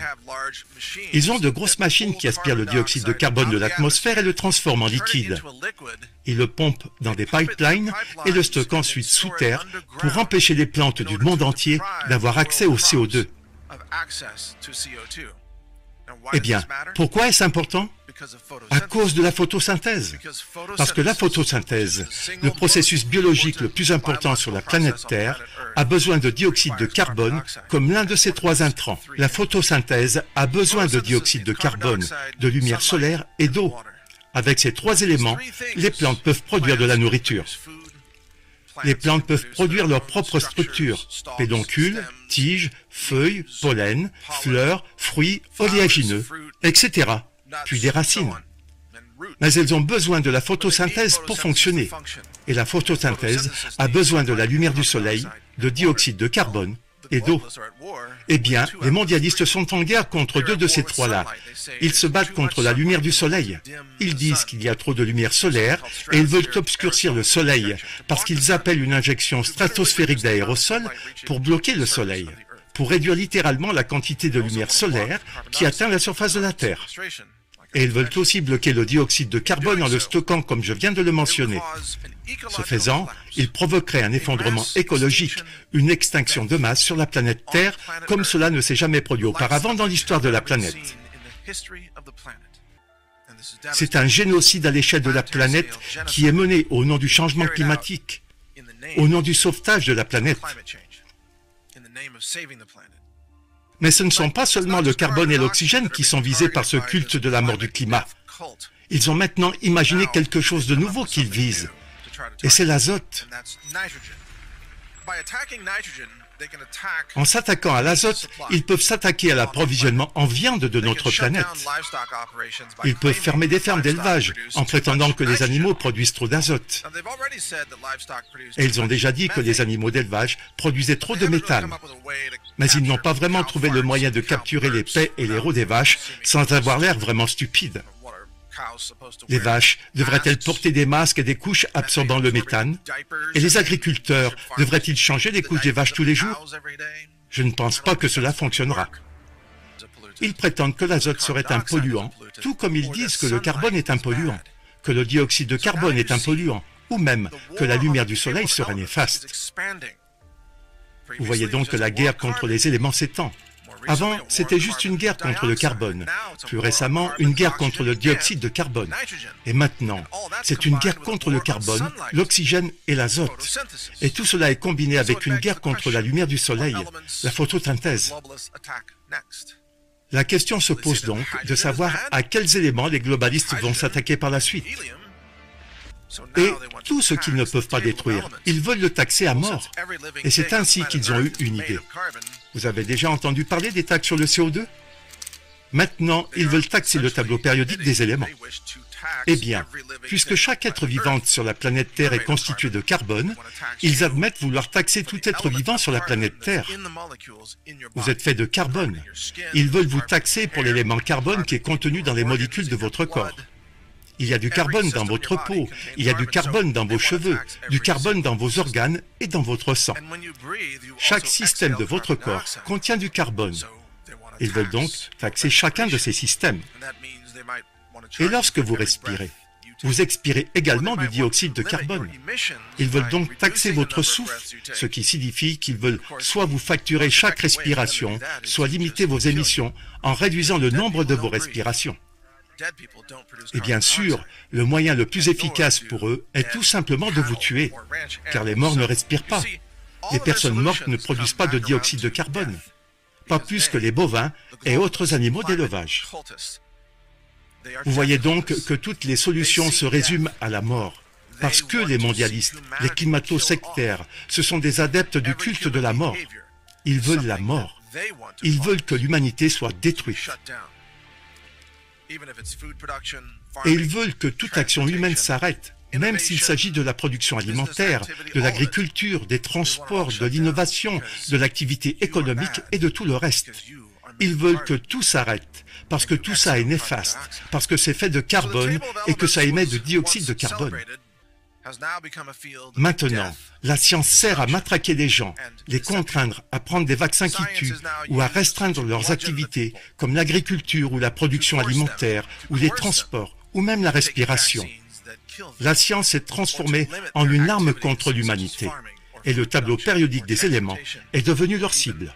Ils ont de grosses machines qui aspirent le dioxyde de carbone de l'atmosphère et le transforment en liquide. Ils le pompent dans des pipelines et le stockent ensuite sous terre pour empêcher les plantes du monde entier d'avoir accès au CO2. Eh bien, pourquoi est-ce important? À cause de la photosynthèse. Parce que la photosynthèse, le processus biologique le plus important sur la planète Terre, a besoin de dioxyde de carbone comme l'un de ces trois intrants. La photosynthèse a besoin de dioxyde de carbone, de lumière solaire et d'eau. Avec ces trois éléments, les plantes peuvent produire de la nourriture. Les plantes peuvent produire leur propre structure, pédoncules, tiges, feuilles, pollen, fleurs, fruits, oléagineux, etc., puis des racines. Mais elles ont besoin de la photosynthèse pour fonctionner. Et la photosynthèse a besoin de la lumière du soleil, de dioxyde de carbone et d'eau. Eh bien, les mondialistes sont en guerre contre deux de ces trois-là. Ils se battent contre la lumière du soleil. Ils disent qu'il y a trop de lumière solaire et ils veulent obscurcir le soleil parce qu'ils appellent une injection stratosphérique d'aérosol pour bloquer le soleil, pour réduire littéralement la quantité de lumière solaire qui atteint la surface de la Terre. Et ils veulent aussi bloquer le dioxyde de carbone en le stockant comme je viens de le mentionner. Ce faisant, ils provoqueraient un effondrement écologique, une extinction de masse sur la planète Terre comme cela ne s'est jamais produit auparavant dans l'histoire de la planète. C'est un génocide à l'échelle de la planète qui est mené au nom du changement climatique, au nom du sauvetage de la planète. Mais ce ne sont pas seulement le carbone et l'oxygène qui sont visés par ce culte de la mort du climat. Ils ont maintenant imaginé quelque chose de nouveau qu'ils visent. Et c'est l'azote. En s'attaquant à l'azote, ils peuvent s'attaquer à l'approvisionnement en viande de notre planète. Ils peuvent fermer des fermes d'élevage en prétendant que les animaux produisent trop d'azote. Et ils ont déjà dit que les animaux d'élevage produisaient trop de méthane. Mais ils n'ont pas vraiment trouvé le moyen de capturer les paix et les rots des vaches sans avoir l'air vraiment stupide. Les vaches devraient-elles porter des masques et des couches absorbant le méthane? Et les agriculteurs devraient-ils changer les couches des vaches tous les jours? Je ne pense pas que cela fonctionnera. Ils prétendent que l'azote serait un polluant, tout comme ils disent que le carbone est un polluant, que le dioxyde de carbone est un polluant, ou même que la lumière du soleil serait néfaste. Vous voyez donc que la guerre contre les éléments s'étend. Avant, c'était juste une guerre contre le carbone. Plus récemment, une guerre contre le dioxyde de carbone. Et maintenant, c'est une guerre contre le carbone, l'oxygène et l'azote. Et tout cela est combiné avec une guerre contre la lumière du soleil, la photosynthèse. La question se pose donc de savoir à quels éléments les globalistes vont s'attaquer par la suite. Et tout ce qu'ils ne peuvent pas détruire, ils veulent le taxer à mort. Et c'est ainsi qu'ils ont eu une idée. Vous avez déjà entendu parler des taxes sur le CO2 Maintenant, ils veulent taxer le tableau périodique des éléments. Eh bien, puisque chaque être vivant sur la planète Terre est constitué de carbone, ils admettent vouloir taxer tout être vivant sur la planète Terre. Vous êtes fait de carbone. Ils veulent vous taxer pour l'élément carbone qui est contenu dans les molécules de votre corps. Il y a du carbone dans votre peau, il y a du carbone dans vos cheveux, du carbone dans vos organes et dans votre sang. Chaque système de votre corps contient du carbone. Ils veulent donc taxer chacun de ces systèmes. Et lorsque vous respirez, vous expirez également du dioxyde de carbone. Ils veulent donc taxer votre souffle, ce qui signifie qu'ils veulent soit vous facturer chaque respiration, soit limiter vos émissions en réduisant le nombre de vos respirations. Et bien sûr, le moyen le plus efficace pour eux est tout simplement de vous tuer, car les morts ne respirent pas. Les personnes mortes ne produisent pas de dioxyde de carbone, pas plus que les bovins et autres animaux d'élevage. Vous voyez donc que toutes les solutions se résument à la mort. Parce que les mondialistes, les climato-sectaires, ce sont des adeptes du culte de la mort. Ils veulent la mort. Ils veulent que l'humanité soit détruite. Et ils veulent que toute action humaine s'arrête, même s'il s'agit de la production alimentaire, de l'agriculture, des transports, de l'innovation, de l'activité économique et de tout le reste. Ils veulent que tout s'arrête, parce que tout ça est néfaste, parce que c'est fait de carbone et que ça émet de dioxyde de carbone. Maintenant, la science sert à matraquer les gens, les contraindre à prendre des vaccins qui tuent ou à restreindre leurs activités comme l'agriculture ou la production alimentaire ou les transports ou même la respiration. La science est transformée en une arme contre l'humanité et le tableau périodique des éléments est devenu leur cible.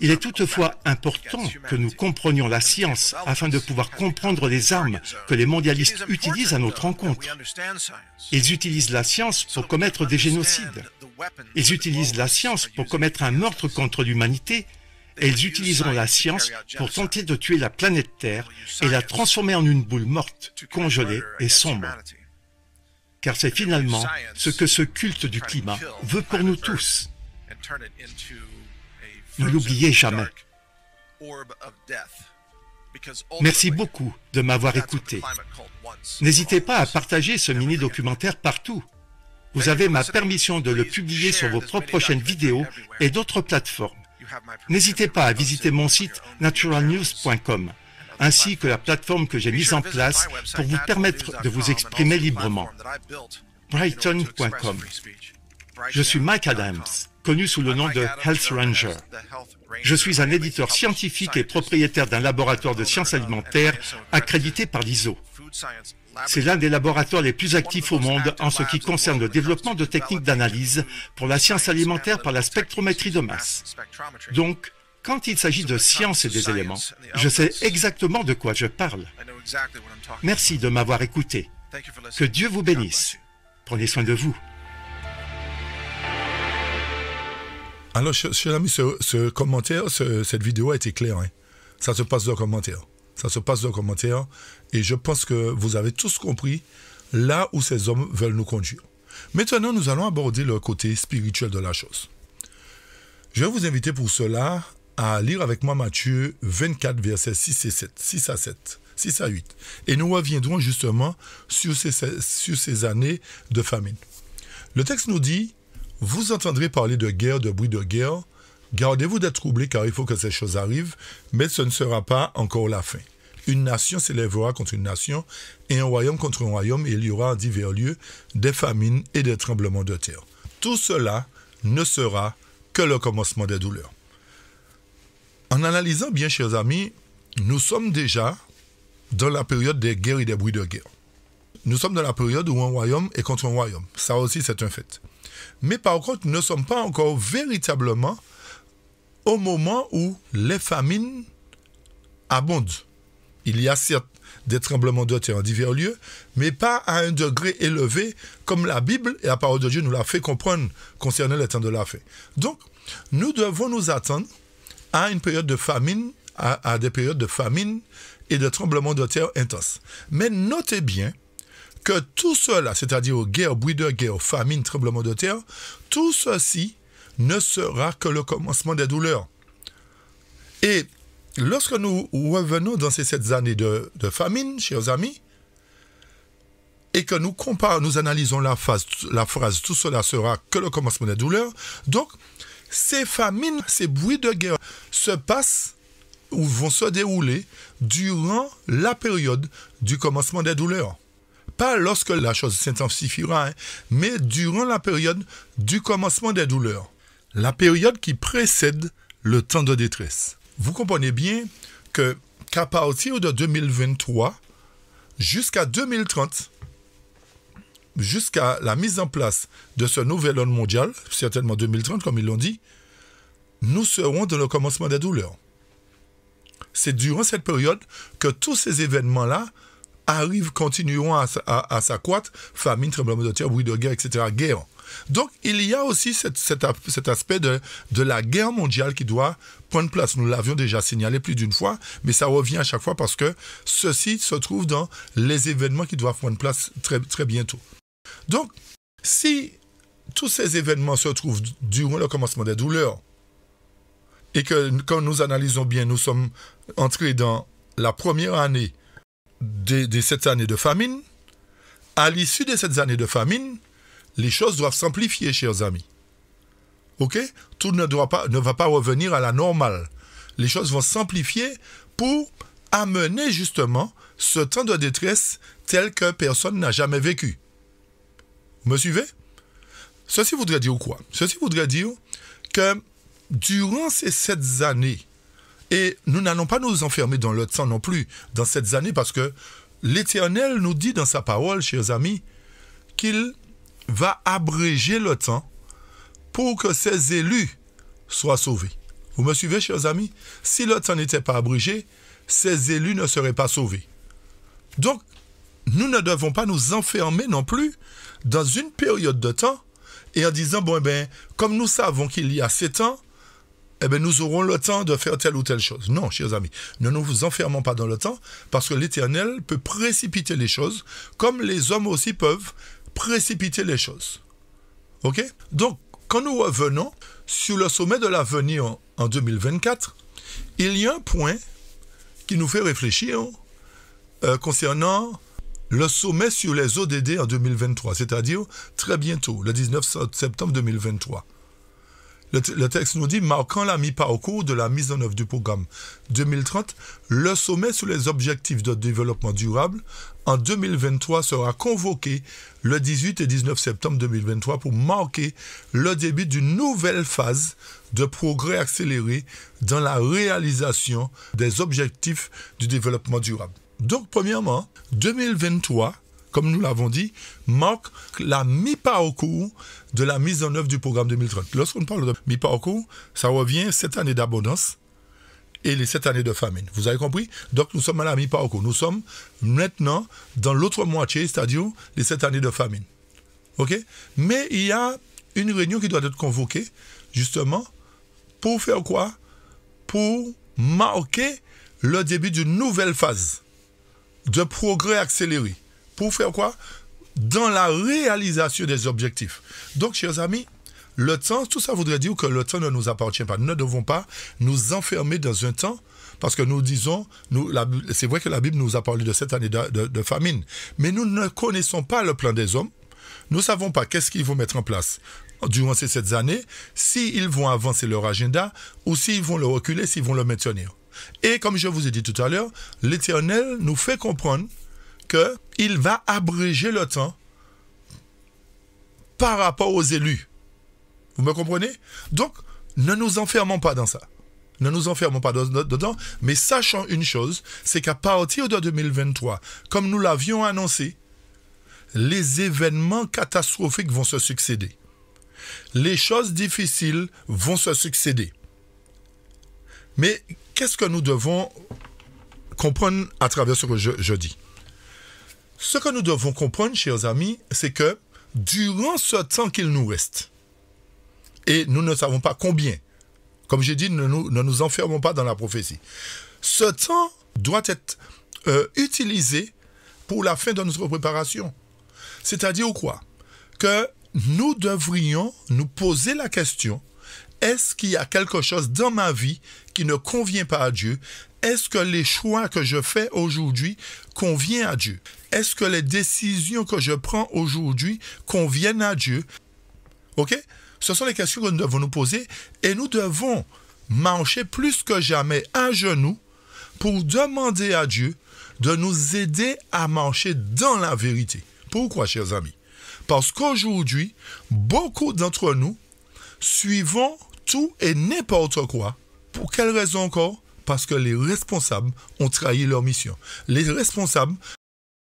Il est toutefois important que nous comprenions la science afin de pouvoir comprendre les armes que les mondialistes utilisent à notre encontre. Ils utilisent la science pour commettre des génocides. Ils utilisent la science pour commettre un meurtre contre l'humanité et ils utiliseront la science pour tenter de tuer la planète Terre et la transformer en une boule morte, congelée et sombre. Car c'est finalement ce que ce culte du climat veut pour nous tous. Ne l'oubliez jamais. Merci beaucoup de m'avoir écouté. N'hésitez pas à partager ce mini-documentaire partout. Vous avez ma permission de le publier sur vos propres chaînes vidéo et d'autres plateformes. N'hésitez pas à visiter mon site naturalnews.com ainsi que la plateforme que j'ai mise en place pour vous permettre de vous exprimer librement. Brighton.com. Je suis Mike Adams, connu sous le nom de Health Ranger. Je suis un éditeur scientifique et propriétaire d'un laboratoire de sciences alimentaires accrédité par l'ISO. C'est l'un des laboratoires les plus actifs au monde en ce qui concerne le développement de techniques d'analyse pour la science alimentaire par la spectrométrie de masse. Donc, quand il s'agit de science et des éléments, je sais exactement de quoi je parle. Merci de m'avoir écouté. Que Dieu vous bénisse. Prenez soin de vous. Alors, cher ami, ce, commentaire, cette vidéo a été claire. Hein. Ça se passe dans le commentaire. Ça se passe dans commentaire. Et je pense que vous avez tous compris là où ces hommes veulent nous conduire. Maintenant, nous allons aborder le côté spirituel de la chose. Je vais vous inviter pour cela à lire avec moi Matthieu 24, versets 6 et 7, 6 à 7, 6 à 8. Et nous reviendrons justement sur ces années de famine. Le texte nous dit, vous entendrez parler de guerre, de bruit de guerre. Gardez-vous d'être troublés car il faut que ces choses arrivent, mais ce ne sera pas encore la fin. Une nation s'élèvera contre une nation et un royaume contre un royaume et il y aura en divers lieux des famines et des tremblements de terre. Tout cela ne sera que le commencement des douleurs. En analysant bien, chers amis, nous sommes déjà dans la période des guerres et des bruits de guerre. Nous sommes dans la période où un royaume est contre un royaume. Ça aussi, c'est un fait. Mais par contre, nous ne sommes pas encore véritablement au moment où les famines abondent. Il y a certes des tremblements de terre en divers lieux, mais pas à un degré élevé comme la Bible et la parole de Dieu nous l'a fait comprendre concernant les temps de la fin. Donc, nous devons nous attendre à une période de famine, à, à des périodes de famine et de tremblements de terre intenses. Mais notez bien que tout cela, c'est-à-dire guerre, bruit de guerre, famine, tremblement de terre, tout ceci ne sera que le commencement des douleurs. Et lorsque nous revenons dans ces sept années de, famine, chers amis, et que nous comparons, nous analysons la, la phrase tout cela sera que le commencement des douleurs, donc ces famines, ces bruits de guerre se passent ou vont se dérouler durant la période du commencement des douleurs pas lorsque la chose s'intensifiera, hein, mais durant la période du commencement des douleurs, la période qui précède le temps de détresse. Vous comprenez bien que qu'à partir de 2023 jusqu'à 2030, jusqu'à la mise en place de ce nouvel ordre mondial, certainement 2030 comme ils l'ont dit, nous serons dans le commencement des douleurs. C'est durant cette période que tous ces événements-là arrivent, continueront à, s'accroître, famine, tremblement de terre, bruit de guerre, etc., guerre. Donc, il y a aussi cet, aspect de, la guerre mondiale qui doit prendre place. Nous l'avions déjà signalé plus d'une fois, mais ça revient à chaque fois parce que ceci se trouve dans les événements qui doivent prendre place très, très bientôt. Donc, si tous ces événements se trouvent durant le commencement des douleurs, et que quand nous analysons bien, nous sommes entrés dans la première année de, cette année de famine, à l'issue de cette année de famine, les choses doivent s'amplifier, chers amis. OK? Tout ne, doit pas, ne va pas revenir à la normale. Les choses vont s'amplifier pour amener justement ce temps de détresse tel que personne n'a jamais vécu. Vous me suivez? Ceci voudrait dire quoi? Ceci voudrait dire que durant ces sept années et nous n'allons pas nous enfermer dans le temps non plus, dans cette année, parce que l'Éternel nous dit dans sa parole, chers amis, qu'il va abréger le temps pour que ses élus soient sauvés. Vous me suivez, chers amis? Si le temps n'était pas abrégé, ces élus ne seraient pas sauvés. Donc, nous ne devons pas nous enfermer non plus dans une période de temps et en disant, bon, eh ben, comme nous savons qu'il y a sept ans, eh bien, nous aurons le temps de faire telle ou telle chose. Non, chers amis, ne nous enfermons pas dans le temps, parce que l'Éternel peut précipiter les choses, comme les hommes aussi peuvent précipiter les choses. OK? Donc, quand nous revenons sur le sommet de l'avenir en 2024, il y a un point qui nous fait réfléchir euh, concernant le sommet sur les ODD en 2023, c'est-à-dire très bientôt, le 19 septembre 2023. Le, texte nous dit, marquant la mi-parcours de la mise en œuvre du programme 2030, le sommet sur les objectifs de développement durable en 2023 sera convoqué le 18 et 19 septembre 2023 pour marquer le début d'une nouvelle phase de progrès accéléré dans la réalisation des objectifs du développement durable. Donc, premièrement, 2023 comme nous l'avons dit, marque la mi-parcours de la mise en œuvre du programme 2030. Lorsqu'on parle de mi-parcours, ça revient cette année d'abondance et les sept années de famine. Vous avez compris? Donc nous sommes à la mi-parcours. Nous sommes maintenant dans l'autre moitié, c'est-à-dire les sept années de famine. OK? Mais il y a une réunion qui doit être convoquée, justement, pour faire quoi? Pour marquer le début d'une nouvelle phase de progrès accéléré. Pour faire quoi? Dans la réalisation des objectifs. Donc, chers amis, le temps, tout ça voudrait dire que le temps ne nous appartient pas. Nous ne devons pas nous enfermer dans un temps parce que nous disons, c'est vrai que la Bible nous a parlé de cette année de, famine, mais nous ne connaissons pas le plan des hommes. Nous ne savons pas qu'est-ce qu'ils vont mettre en place durant ces sept années, s'ils vont avancer leur agenda ou s'ils vont le reculer, s'ils vont le maintenir. Et comme je vous ai dit tout à l'heure, l'Éternel nous fait comprendre qu'il va abréger le temps par rapport aux élus. Vous me comprenez? Donc, ne nous enfermons pas dans ça. Ne nous enfermons pas dedans, mais sachant une chose, c'est qu'à partir de 2023, comme nous l'avions annoncé, les événements catastrophiques vont se succéder. Les choses difficiles vont se succéder. Mais qu'est-ce que nous devons comprendre à travers ce que je dis? Ce que nous devons comprendre, chers amis, c'est que durant ce temps qu'il nous reste, et nous ne savons pas combien, comme j'ai dit, ne nous, ne nous enfermons pas dans la prophétie, ce temps doit être euh, utilisé pour la fin de notre préparation. C'est-à-dire quoi? Que nous devrions nous poser la question, est-ce qu'il y a quelque chose dans ma vie qui ne convient pas à Dieu? Est-ce que les choix que je fais aujourd'hui conviennent à Dieu? Est-ce que les décisions que je prends aujourd'hui conviennent à Dieu? OK? Ce sont les questions que nous devons nous poser et nous devons marcher plus que jamais à genoux pour demander à Dieu de nous aider à marcher dans la vérité. Pourquoi, chers amis? Parce qu'aujourd'hui, beaucoup d'entre nous suivons tout et n'importe quoi. Pour quelle raison encore? Parce que les responsables ont trahi leur mission. Les responsables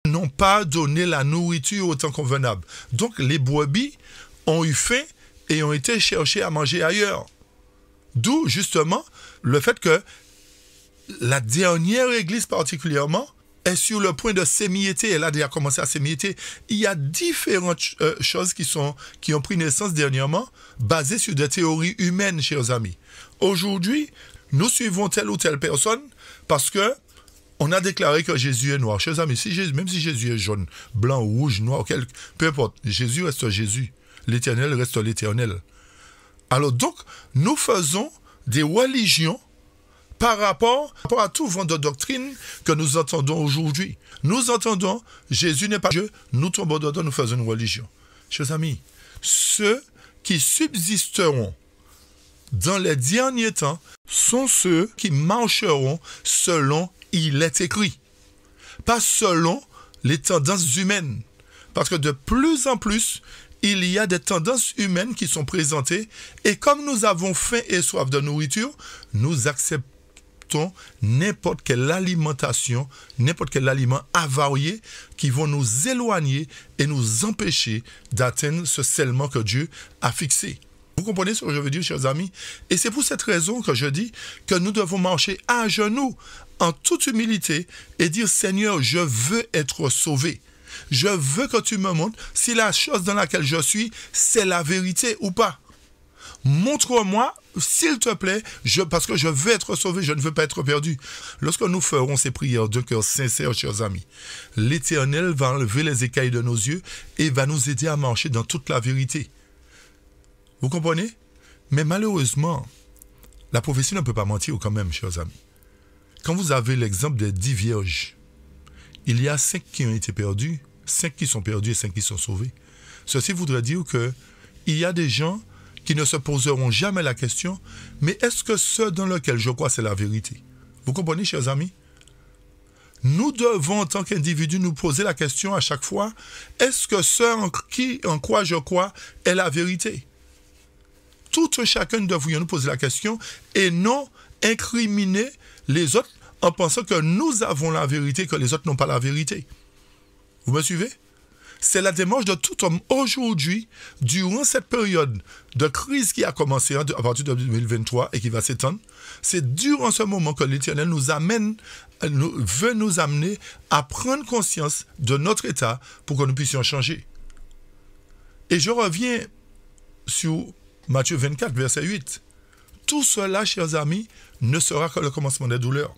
n'ont pas donné la nourriture autant convenable. Donc les brebis ont eu faim et ont été chercher à manger ailleurs. D'où justement le fait que la dernière église particulièrement est sur le point de s'émietter. Elle a déjà commencé à s'émietter. Il y a différentes euh, choses qui, sont, qui ont pris naissance dernièrement basées sur des théories humaines, chers amis. Aujourd'hui, nous suivons telle ou telle personne parce que on a déclaré que Jésus est noir. Chers amis, même si Jésus est jaune, blanc, rouge, noir, peu importe, Jésus reste Jésus. L'éternel reste l'éternel. Alors donc, nous faisons des religions par rapport, à tout vent de doctrine que nous entendons aujourd'hui. Nous entendons Jésus n'est pas Dieu, nous tombons dedans, nous faisons une religion. Chers amis, ceux qui subsisteront dans les derniers temps sont ceux qui marcheront selon il est écrit. Pas selon les tendances humaines. Parce que de plus en plus, il y a des tendances humaines qui sont présentées et comme nous avons faim et soif de nourriture, nous acceptons n'importe quelle alimentation, n'importe quel aliment avarié qui vont nous éloigner et nous empêcher d'atteindre ce scellement que Dieu a fixé. Vous comprenez ce que je veux dire, chers amis? Et c'est pour cette raison que je dis que nous devons marcher à genoux, en toute humilité, et dire, Seigneur, je veux être sauvé. Je veux que tu me montres si la chose dans laquelle je suis, c'est la vérité ou pas. Montre-moi, s'il te plaît, je, parce que je veux être sauvé, je ne veux pas être perdu. Lorsque nous ferons ces prières de cœur sincère, chers amis, l'Éternel va enlever les écailles de nos yeux et va nous aider à marcher dans toute la vérité. Vous comprenez? Mais malheureusement, la prophétie ne peut pas mentir quand même, chers amis. Quand vous avez l'exemple des dix vierges, il y a cinq qui ont été perdus, cinq qui sont perdus et cinq qui sont sauvés. Ceci voudrait dire que il y a des gens qui ne se poseront jamais la question, mais est-ce que ce dans lequel je crois, c'est la vérité? Vous comprenez, chers amis? Nous devons, en tant qu'individus, nous poser la question à chaque fois, est-ce que ce en qui, en quoi je crois, est la vérité? Tout chacun devrions nous poser la question et non incriminer les autres en pensant que nous avons la vérité, que les autres n'ont pas la vérité. Vous me suivez? C'est la démarche de tout homme aujourd'hui, durant cette période de crise qui a commencé à partir de 2023 et qui va s'étendre. C'est durant ce moment que l'Éternel nous amène, veut nous amener à prendre conscience de notre état pour que nous puissions changer. Et je reviens sur Matthieu 24, verset 8. Tout cela, chers amis, ne sera que le commencement des douleurs.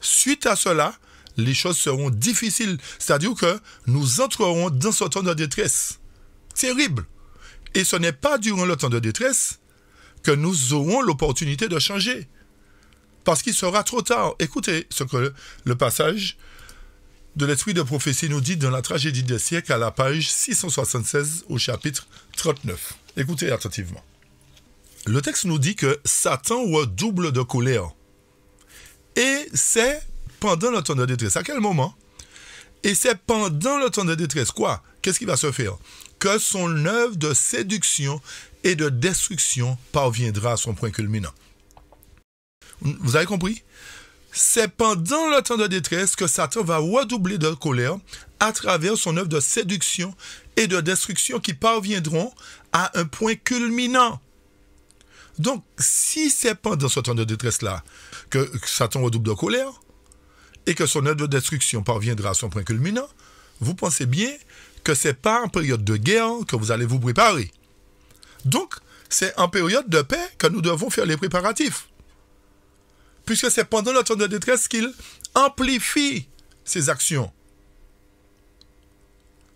Suite à cela, les choses seront difficiles. C'est-à-dire que nous entrerons dans ce temps de détresse. Terrible. Et ce n'est pas durant le temps de détresse que nous aurons l'opportunité de changer. Parce qu'il sera trop tard. Écoutez ce que le passage de l'esprit de prophétie nous dit dans la tragédie des siècles à la page 676 au chapitre 39. Écoutez attentivement. Le texte nous dit que Satan redouble de colère. Et c'est pendant le temps de détresse. À quel moment? Et c'est pendant le temps de détresse. Quoi? Qu'est-ce qui va se faire? Que son œuvre de séduction et de destruction parviendra à son point culminant. Vous avez compris? C'est pendant le temps de détresse que Satan va redoubler de colère à travers son œuvre de séduction et de destruction qui parviendront à un point culminant. Donc, si c'est pendant ce temps de détresse-là que Satan redouble de colère, et que son œuvre de destruction parviendra à son point culminant, vous pensez bien que ce n'est pas en période de guerre que vous allez vous préparer. Donc, c'est en période de paix que nous devons faire les préparatifs. Puisque c'est pendant le temps de détresse qu'il amplifie ses actions.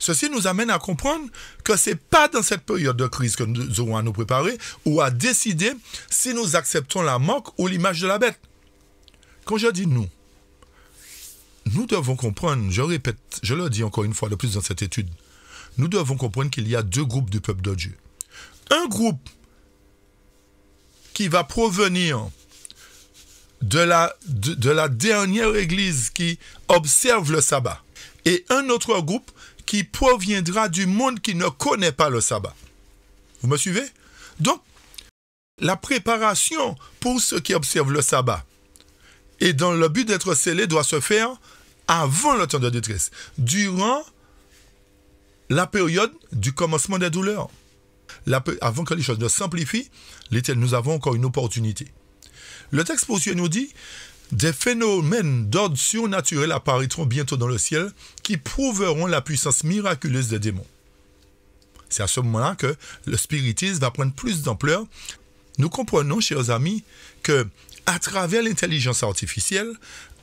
Ceci nous amène à comprendre que ce n'est pas dans cette période de crise que nous aurons à nous préparer ou à décider si nous acceptons la marque ou l'image de la bête. Quand je dis nous, nous devons comprendre, je répète, je le dis encore une fois de plus dans cette étude, nous devons comprendre qu'il y a deux groupes du peuple de Dieu. Un groupe qui va provenir de, la dernière église qui observe le sabbat. Et un autre groupe qui proviendra du monde qui ne connaît pas le sabbat. Vous me suivez? Donc, la préparation pour ceux qui observent le sabbat et dans le but d'être scellé doit se faire avant le temps de détresse, durant la période du commencement des douleurs. avant que les choses ne s'amplifient, nous avons encore une opportunité. Le texte poursuit nous dit des phénomènes d'ordre surnaturel apparaîtront bientôt dans le ciel qui prouveront la puissance miraculeuse des démons. C'est à ce moment-là que le spiritisme va prendre plus d'ampleur. Nous comprenons, chers amis, que à travers l'intelligence artificielle,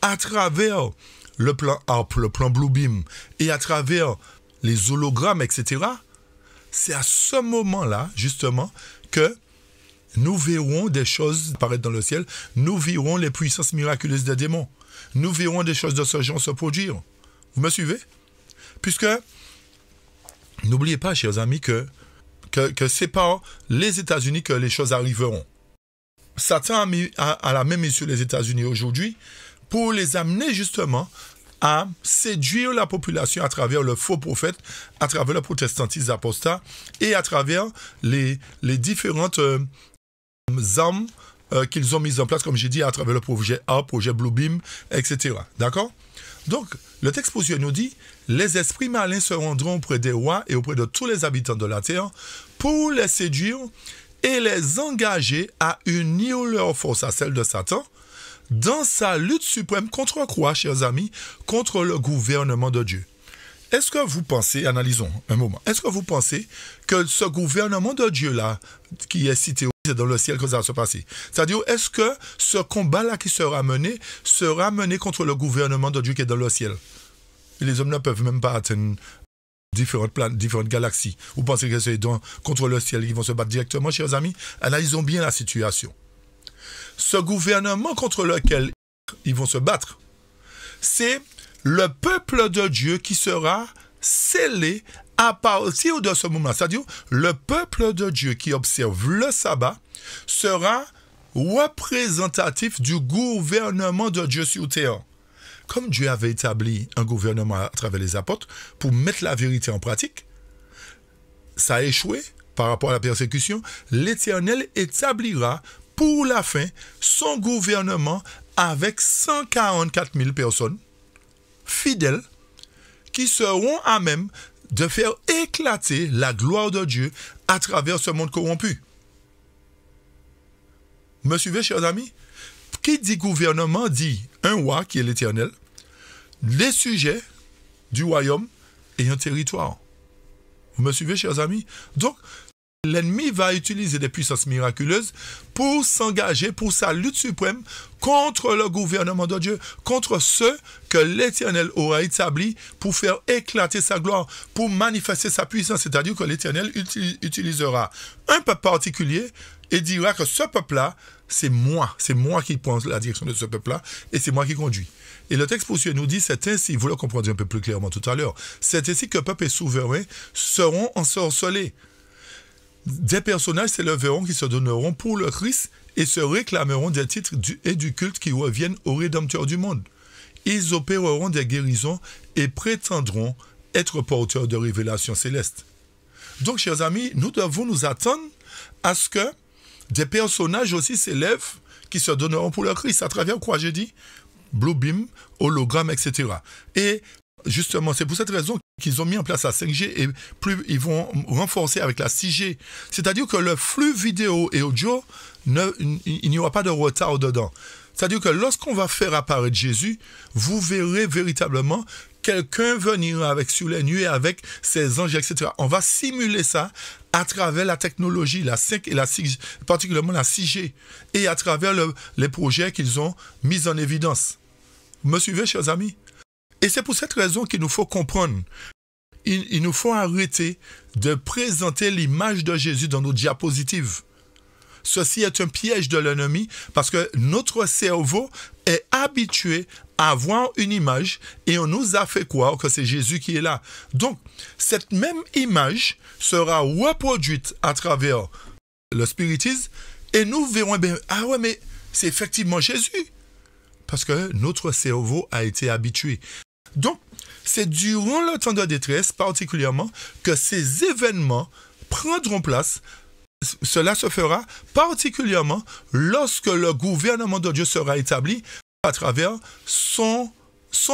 à travers le plan ARP, le plan Bluebeam, et à travers les hologrammes, etc., c'est à ce moment-là, justement, que nous verrons des choses apparaître dans le ciel, nous verrons les puissances miraculeuses des démons, nous verrons des choses de ce genre se produire. Vous me suivez? Puisque, n'oubliez pas, chers amis, que, que, c'est par les États-Unis que les choses arriveront. Satan a, à la même mise sur les États-Unis aujourd'hui, pour les amener justement à séduire la population à travers le faux prophète, à travers le protestantisme apostat et à travers les, les différentes euh, euh, qu'ils ont mises en place, comme j'ai dit, à travers le projet A, projet Bluebeam, etc. D'accord? Donc, le texte positif nous dit, les esprits malins se rendront auprès des rois et auprès de tous les habitants de la terre pour les séduire et les engager à unir leur force à celle de Satan dans sa lutte suprême contre quoi, chers amis? Contre le gouvernement de Dieu. Est-ce que vous pensez, analysons un moment, est-ce que vous pensez que ce gouvernement de Dieu-là, qui est cité dans le ciel, que ça va se passer? C'est-à-dire, est-ce que ce combat-là qui sera mené sera mené contre le gouvernement de Dieu qui est dans le ciel? Les hommes ne peuvent même pas atteindre différentes planètes, différentes galaxies. Vous pensez que c'est contre le ciel qu'ils vont se battre directement, chers amis? Analysons bien la situation. Ce gouvernement contre lequel ils vont se battre, c'est le peuple de Dieu qui sera scellé à partir de ce moment. C'est-à-dire, le peuple de Dieu qui observe le sabbat sera représentatif du gouvernement de Dieu sur terre. Comme Dieu avait établi un gouvernement à travers les apôtres pour mettre la vérité en pratique, ça a échoué par rapport à la persécution, l'Éternel établira pour la fin son gouvernement avec 144 000 personnes fidèles qui seront à même de faire éclater la gloire de Dieu à travers ce monde corrompu. Me suivez, chers amis Qui dit gouvernement dit un roi qui est l'Éternel, les sujets du royaume et un territoire. Vous me suivez, chers amis Donc, L'ennemi va utiliser des puissances miraculeuses pour s'engager pour sa lutte suprême contre le gouvernement de Dieu, contre ceux que l'Éternel aura établis pour faire éclater sa gloire, pour manifester sa puissance. C'est-à-dire que l'Éternel utilisera un peuple particulier et dira que ce peuple-là, c'est moi, c'est moi qui prends la direction de ce peuple-là et c'est moi qui conduis. Et le texte poursuit nous dit, c'est ainsi, vous le comprendrez un peu plus clairement tout à l'heure, c'est ainsi que peuple et souverain seront ensorcelés des personnages s'élèveront qui se donneront pour le Christ et se réclameront des titres et du culte qui reviennent au Rédempteur du monde. Ils opéreront des guérisons et prétendront être porteurs de révélations célestes. Donc, chers amis, nous devons nous attendre à ce que des personnages aussi s'élèvent qui se donneront pour le Christ. À travers quoi j'ai dit? Blue Beam, hologramme, etc. Et Justement, c'est pour cette raison qu'ils ont mis en place la 5G et plus ils vont renforcer avec la 6G. C'est-à-dire que le flux vidéo et audio, il n'y aura pas de retard dedans. C'est-à-dire que lorsqu'on va faire apparaître Jésus, vous verrez véritablement quelqu'un venir avec sur les nuées avec ses anges, etc. On va simuler ça à travers la technologie, la 5 et la 6, particulièrement la 6G, et à travers les projets qu'ils ont mis en évidence. Me suivez, chers amis? Et c'est pour cette raison qu'il nous faut comprendre. Il, nous faut arrêter de présenter l'image de Jésus dans nos diapositives. Ceci est un piège de l'ennemi parce que notre cerveau est habitué à voir une image et on nous a fait croire que c'est Jésus qui est là. Donc, cette même image sera reproduite à travers le spiritisme et nous verrons, bien, ah ouais, mais c'est effectivement Jésus. Parce que notre cerveau a été habitué. Donc, c'est durant le temps de détresse particulièrement que ces événements prendront place. Cela se fera particulièrement lorsque le gouvernement de Dieu sera établi à travers son,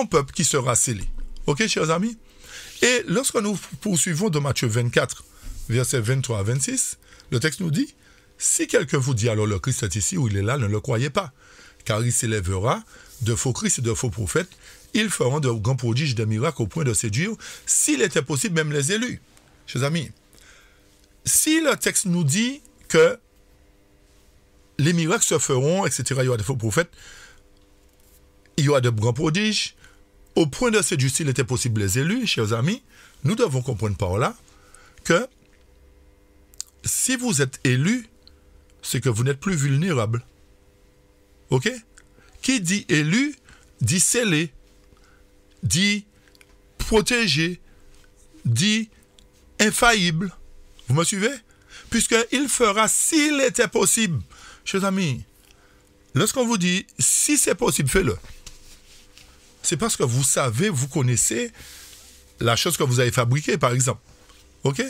peuple qui sera scellé. Ok, chers amis? Et lorsque nous poursuivons dans Matthieu 24, versets 23 à 26, le texte nous dit, si quelqu'un vous dit alors le Christ est ici ou il est là, ne le croyez pas, car il s'élèvera de faux Christ et de faux prophètes ils feront de grands prodiges, de miracles au point de séduire, s'il était possible, même les élus. Chers amis, si le texte nous dit que les miracles se feront, etc., il y aura des faux prophètes, il y aura de grands prodiges, au point de séduire, s'il était possible, les élus, chers amis, nous devons comprendre par là que si vous êtes élu, c'est que vous n'êtes plus vulnérable. OK? Qui dit élu dit scellé dit protégé, dit infaillible. Vous me suivez? Puisqu'il fera s'il était possible. Chers amis, lorsqu'on vous dit si c'est possible, fais-le. C'est parce que vous savez, vous connaissez la chose que vous avez fabriquée, par exemple. OK?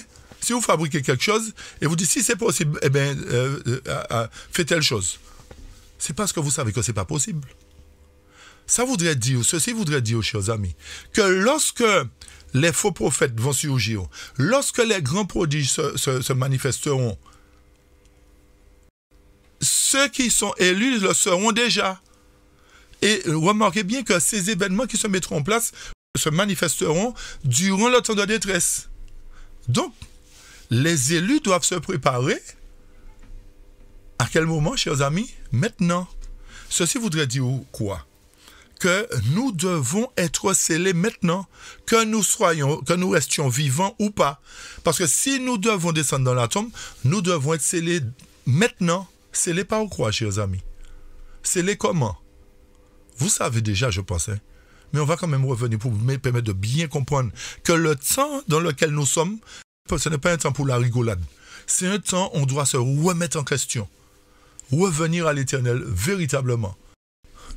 Si vous fabriquez quelque chose et vous dites si c'est possible, eh bien, euh, euh, euh, faites telle chose. C'est parce que vous savez que ce n'est pas possible. Ça voudrait dire, ceci voudrait dire, chers amis, que lorsque les faux prophètes vont surgir, lorsque les grands prodiges se, manifesteront, ceux qui sont élus le seront déjà. Et remarquez bien que ces événements qui se mettront en place se manifesteront durant le temps de détresse. Donc, les élus doivent se préparer. À quel moment, chers amis? Maintenant. Ceci voudrait dire quoi? Que nous devons être scellés maintenant, que nous soyons, que nous restions vivants ou pas. Parce que si nous devons descendre dans la tombe, nous devons être scellés maintenant. Scellés par quoi, chers amis? Scellés comment? Vous savez déjà, je pensais. Mais on va quand même revenir pour vous permettre de bien comprendre que le temps dans lequel nous sommes, ce n'est pas un temps pour la rigolade. C'est un temps où on doit se remettre en question. Revenir à l'éternel véritablement.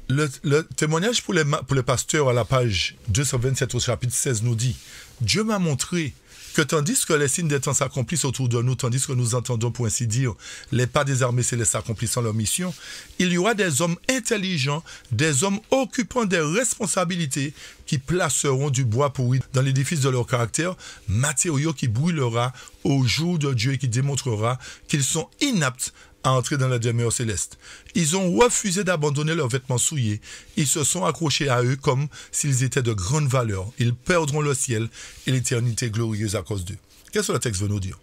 Le, témoignage pour les, pour les pasteurs à la page 227 au chapitre 16 nous dit Dieu m'a montré que tandis que les signes des temps s'accomplissent autour de nous, tandis que nous entendons, pour ainsi dire, les pas des armées célestes accomplissant leur mission, il y aura des hommes intelligents, des hommes occupant des responsabilités qui placeront du bois pourri dans l'édifice de leur caractère, matériaux qui brûlera au jour de Dieu et qui démontrera qu'ils sont inaptes à entrer dans la demeure céleste. Ils ont refusé d'abandonner leurs vêtements souillés. Ils se sont accrochés à eux comme s'ils étaient de grande valeur. Ils perdront le ciel et l'éternité glorieuse à cause d'eux. Qu'est-ce que le texte veut nous dire?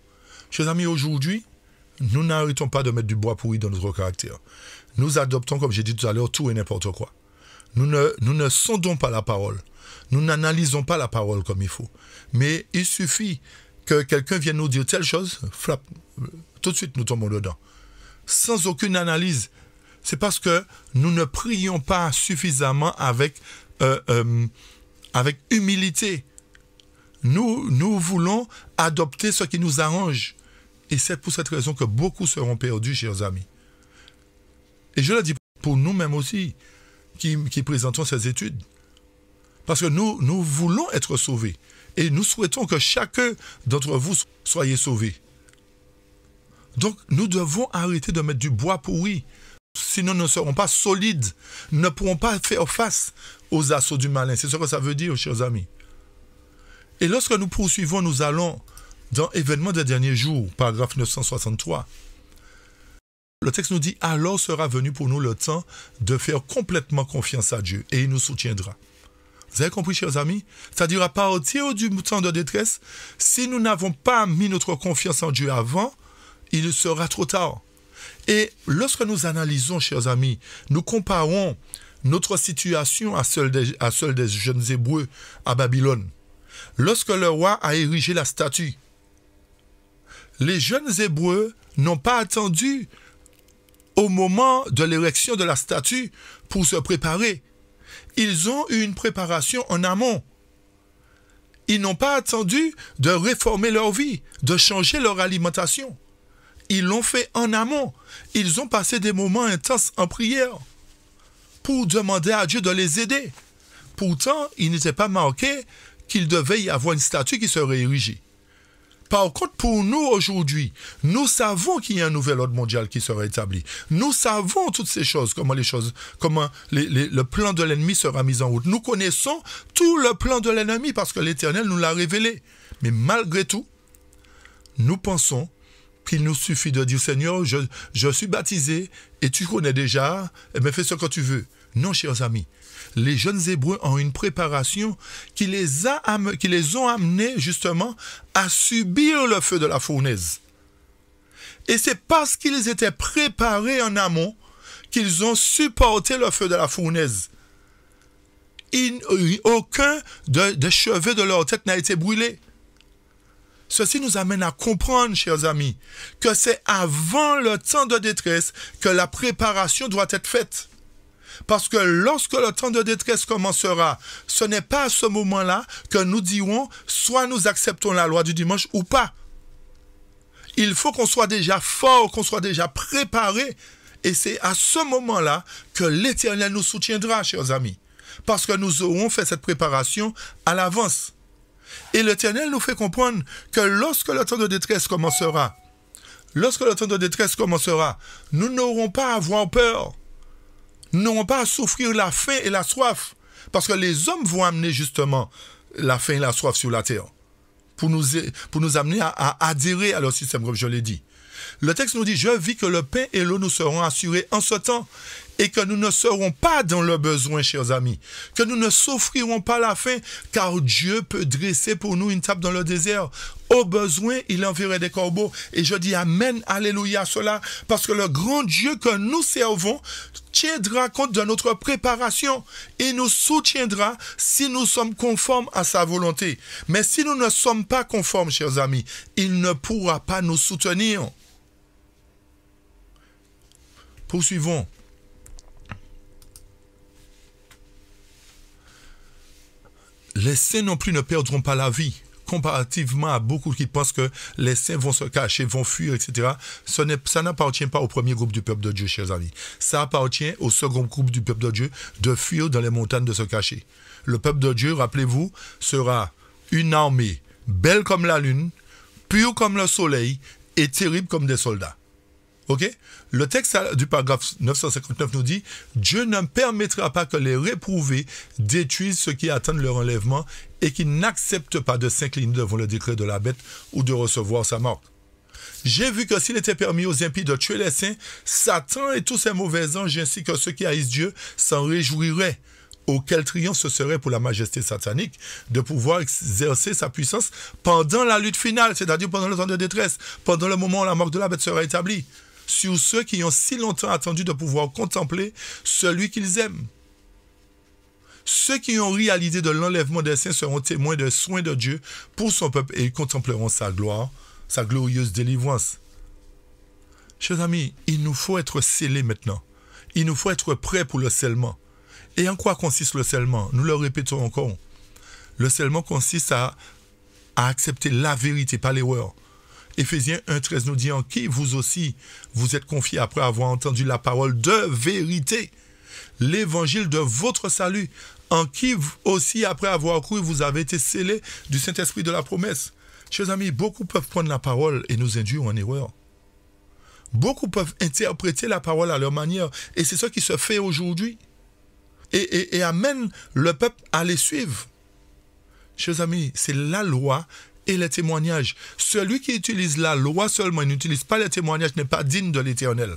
Chers amis, aujourd'hui, nous n'arrêtons pas de mettre du bois pourri dans notre caractère. Nous adoptons, comme j'ai dit tout à l'heure, tout et n'importe quoi. Nous ne, nous ne sondons pas la parole. Nous n'analysons pas la parole comme il faut. Mais il suffit que quelqu'un vienne nous dire telle chose, flap, tout de suite nous tombons dedans sans aucune analyse. C'est parce que nous ne prions pas suffisamment avec, euh, euh, avec humilité. Nous, nous voulons adopter ce qui nous arrange. Et c'est pour cette raison que beaucoup seront perdus, chers amis. Et je le dis pour nous-mêmes aussi, qui, présentons ces études. Parce que nous, nous voulons être sauvés. Et nous souhaitons que chacun d'entre vous soyez sauvé. Donc nous devons arrêter de mettre du bois pourri. Sinon nous ne serons pas solides, nous ne pourrons pas faire face aux assauts du malin. C'est ce que ça veut dire, chers amis. Et lorsque nous poursuivons, nous allons dans Événements des derniers jours, paragraphe 963. Le texte nous dit, alors sera venu pour nous le temps de faire complètement confiance à Dieu et il nous soutiendra. Vous avez compris, chers amis? C'est-à-dire à partir du temps de détresse, si nous n'avons pas mis notre confiance en Dieu avant, il sera trop tard. Et lorsque nous analysons, chers amis, nous comparons notre situation à celle des, jeunes Hébreux à Babylone. Lorsque le roi a érigé la statue, les jeunes Hébreux n'ont pas attendu au moment de l'érection de la statue pour se préparer. Ils ont eu une préparation en amont. Ils n'ont pas attendu de réformer leur vie, de changer leur alimentation. Ils l'ont fait en amont. Ils ont passé des moments intenses en prière pour demander à Dieu de les aider. Pourtant, il n'était pas marqué qu'il devait y avoir une statue qui serait érigée. Par contre, pour nous aujourd'hui, nous savons qu'il y a un nouvel ordre mondial qui sera établi. Nous savons toutes ces choses, comment les choses, comment le plan de l'ennemi sera mis en route. Nous connaissons tout le plan de l'ennemi parce que l'Éternel nous l'a révélé. Mais malgré tout, nous pensons qu'il nous suffit de dire Seigneur, je, suis baptisé et tu connais déjà, eh bien fais ce que tu veux. Non, chers amis. Les jeunes Hébreux ont une préparation qui les, a, ont amenés justement à subir le feu de la fournaise. Et c'est parce qu'ils étaient préparés en amont qu'ils ont supporté le feu de la fournaise. aucun des cheveux de leur tête n'a été brûlé. Ceci nous amène à comprendre, chers amis, que c'est avant le temps de détresse que la préparation doit être faite. Parce que lorsque le temps de détresse commencera, ce n'est pas à ce moment-là que nous dirons soit nous acceptons la loi du dimanche ou pas. Il faut qu'on soit déjà fort, qu'on soit déjà préparé. Et c'est à ce moment-là que l'Éternel nous soutiendra, chers amis. Parce que nous aurons fait cette préparation à l'avance. Et l'Éternel nous fait comprendre que lorsque le temps de détresse commencera, lorsque le temps de détresse commencera, nous n'aurons pas à avoir peur. Nous n'aurons pas à souffrir la faim et la soif. Parce que les hommes vont amener justement la faim et la soif sur la terre. Pour nous, pour nous amener à adhérer à leur système, comme je l'ai dit. Le texte nous dit, je vis que le pain et l'eau nous seront assurés en ce temps et que nous ne serons pas dans le besoin, chers amis, que nous ne souffrirons pas la faim, car Dieu peut dresser pour nous une table dans le désert. Au besoin, il enverrait des corbeaux. Et je dis Amen, Alléluia, cela, parce que le grand Dieu que nous servons tiendra compte de notre préparation et nous soutiendra si nous sommes conformes à sa volonté. Mais si nous ne sommes pas conformes, chers amis, il ne pourra pas nous soutenir. Poursuivons. Les saints non plus ne perdront pas la vie comparativement à beaucoup qui pensent que les saints vont se cacher, vont fuir, etc. ça n'appartient pas au premier groupe du peuple de Dieu, chers amis. Ça appartient au second groupe du peuple de Dieu de fuir dans les montagnes, de se cacher. Le peuple de Dieu, rappelez-vous, sera une armée belle comme la lune, pure comme le soleil et terrible comme des soldats. OK? Le texte du paragraphe 959 nous dit Dieu ne permettra pas que les réprouvés détruisent ceux qui attendent leur enlèvement et qui n'acceptent pas de s'incliner devant le décret de la bête ou de recevoir sa mort. J'ai vu que s'il était permis aux impies de tuer les saints, Satan et tous ses mauvais anges ainsi que ceux qui haïssent Dieu s'en réjouiraient. Auquel triomphe ce serait pour la majesté satanique de pouvoir exercer sa puissance pendant la lutte finale, c'est-à-dire pendant le temps de détresse, pendant le moment où la mort de la bête sera établie sur ceux qui ont si longtemps attendu de pouvoir contempler celui qu'ils aiment. Ceux qui ont réalisé de l'enlèvement des saints seront témoins des soins de Dieu pour son peuple et ils contempleront sa gloire, sa glorieuse délivrance. Chers amis, il nous faut être scellés maintenant. Il nous faut être prêts pour le scellement. Et en quoi consiste le scellement? Nous le répétons encore. Le scellement consiste à, à accepter la vérité, pas l'erreur. Éphésiens 1.13 nous dit en qui vous aussi vous êtes confiés après avoir entendu la parole de vérité, l'évangile de votre salut, en qui aussi après avoir cru vous avez été scellés du Saint-Esprit de la promesse. Chers amis, beaucoup peuvent prendre la parole et nous induire en erreur. Beaucoup peuvent interpréter la parole à leur manière et c'est ce qui se fait aujourd'hui. Et, et amène le peuple à les suivre. Chers amis, c'est la loi et les témoignages. Celui qui utilise la loi seulement, il n'utilise pas les témoignages, n'est pas digne de l'Éternel.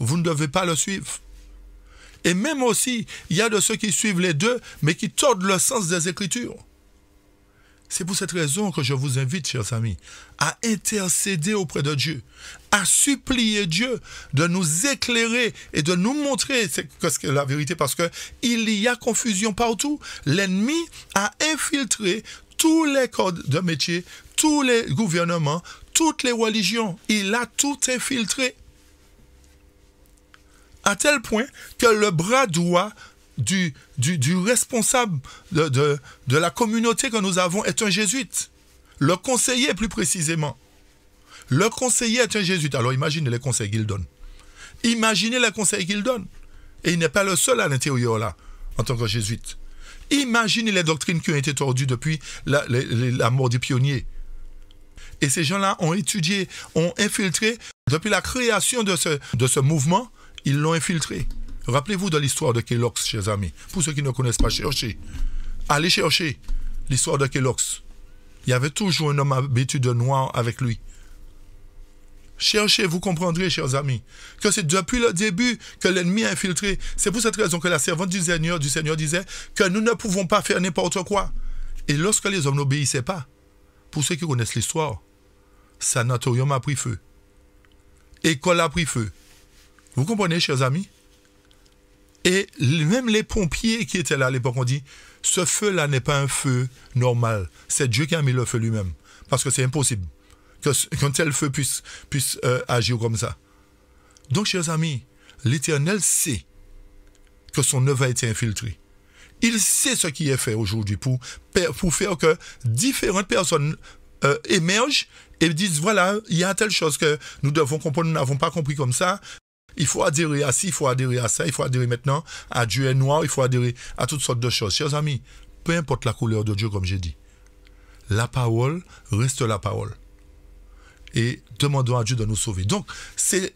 Vous ne devez pas le suivre. Et même aussi, il y a de ceux qui suivent les deux, mais qui tordent le sens des Écritures. C'est pour cette raison que je vous invite, chers amis, à intercéder auprès de Dieu, à supplier Dieu de nous éclairer et de nous montrer ce que la vérité, parce qu'il y a confusion partout. L'ennemi a infiltré tous les codes de métier, tous les gouvernements, toutes les religions. Il a tout infiltré. À tel point que le bras droit du, responsable de, de, la communauté que nous avons est un jésuite. Le conseiller, plus précisément. Le conseiller est un jésuite. Alors imaginez les conseils qu'il donne. Imaginez les conseils qu'il donne. Et il n'est pas le seul à l'intérieur là, en tant que jésuite. Imaginez les doctrines qui ont été tordues depuis la, mort des pionniers. Et ces gens-là ont étudié, ont infiltré, depuis la création de ce, de ce mouvement, ils l'ont infiltré. Rappelez-vous de l'histoire de Kellogg's, chers amis. Pour ceux qui ne connaissent pas, cherchez. Allez chercher l'histoire de Kellogg's. Il y avait toujours un homme vêtu de noir avec lui. Cherchez, vous comprendrez, chers amis, que c'est depuis le début que l'ennemi a infiltré. C'est pour cette raison que la servante du Seigneur, du Seigneur disait que nous ne pouvons pas faire n'importe quoi. Et lorsque les hommes n'obéissaient pas, pour ceux qui connaissent l'histoire, sanatorium a pris feu. École a pris feu. Vous comprenez, chers amis? Et même les pompiers qui étaient là à l'époque ont dit, ce feu-là n'est pas un feu normal. C'est Dieu qui a mis le feu lui-même. Parce que c'est impossible qu'un tel feu puisse, euh, agir comme ça. Donc, chers amis, l'Éternel sait que son œuvre a été infiltrée. Il sait ce qui est fait aujourd'hui pour, pour faire que différentes personnes euh, émergent et disent, voilà, il y a telle chose que nous devons comprendre, nous n'avons pas compris comme ça. Il faut adhérer à ci, il faut adhérer à ça, il faut adhérer maintenant à Dieu est noir, il faut adhérer à toutes sortes de choses. Chers amis, peu importe la couleur de Dieu, comme j'ai dit, la parole reste la parole. Et demandons à Dieu de nous sauver. Donc, c'est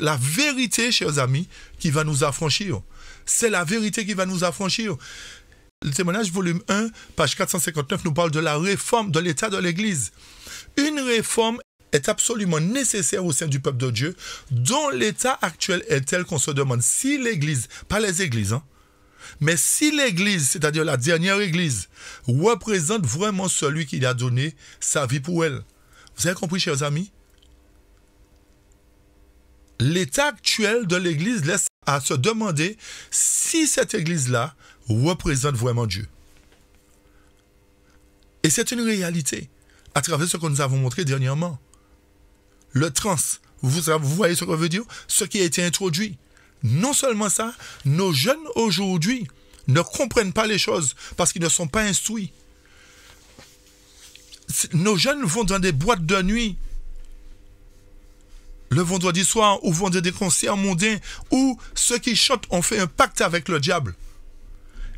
la vérité, chers amis, qui va nous affranchir. C'est la vérité qui va nous affranchir. Le témoignage volume 1, page 459, nous parle de la réforme de l'état de l'Église. Une réforme est absolument nécessaire au sein du peuple de Dieu, dont l'état actuel est tel qu'on se demande si l'Église, pas les églises, hein, mais si l'Église, c'est-à-dire la dernière Église, représente vraiment celui qui a donné sa vie pour elle. Vous avez compris, chers amis? L'état actuel de l'Église laisse à se demander si cette Église-là représente vraiment Dieu. Et c'est une réalité à travers ce que nous avons montré dernièrement. Le trans, vous, voyez ce que veut dire? Ce qui a été introduit. Non seulement ça, nos jeunes aujourd'hui ne comprennent pas les choses parce qu'ils ne sont pas instruits. Nos jeunes vont dans des boîtes de nuit le vendredi soir ou vont dans des concerts mondains où ceux qui chantent ont fait un pacte avec le diable.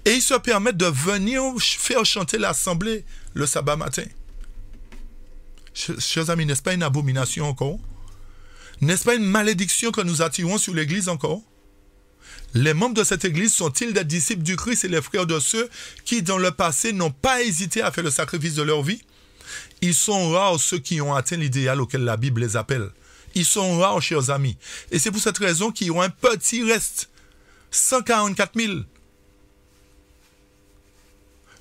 Et ils se permettent de venir faire chanter l'assemblée le sabbat matin. Chers amis, n'est-ce pas une abomination encore? N'est-ce pas une malédiction que nous attirons sur l'Église encore? Les membres de cette Église sont-ils des disciples du Christ et les frères de ceux qui, dans le passé, n'ont pas hésité à faire le sacrifice de leur vie? Ils sont rares ceux qui ont atteint l'idéal auquel la Bible les appelle. Ils sont rares, chers amis. Et c'est pour cette raison qu'ils ont un petit reste. 144 000.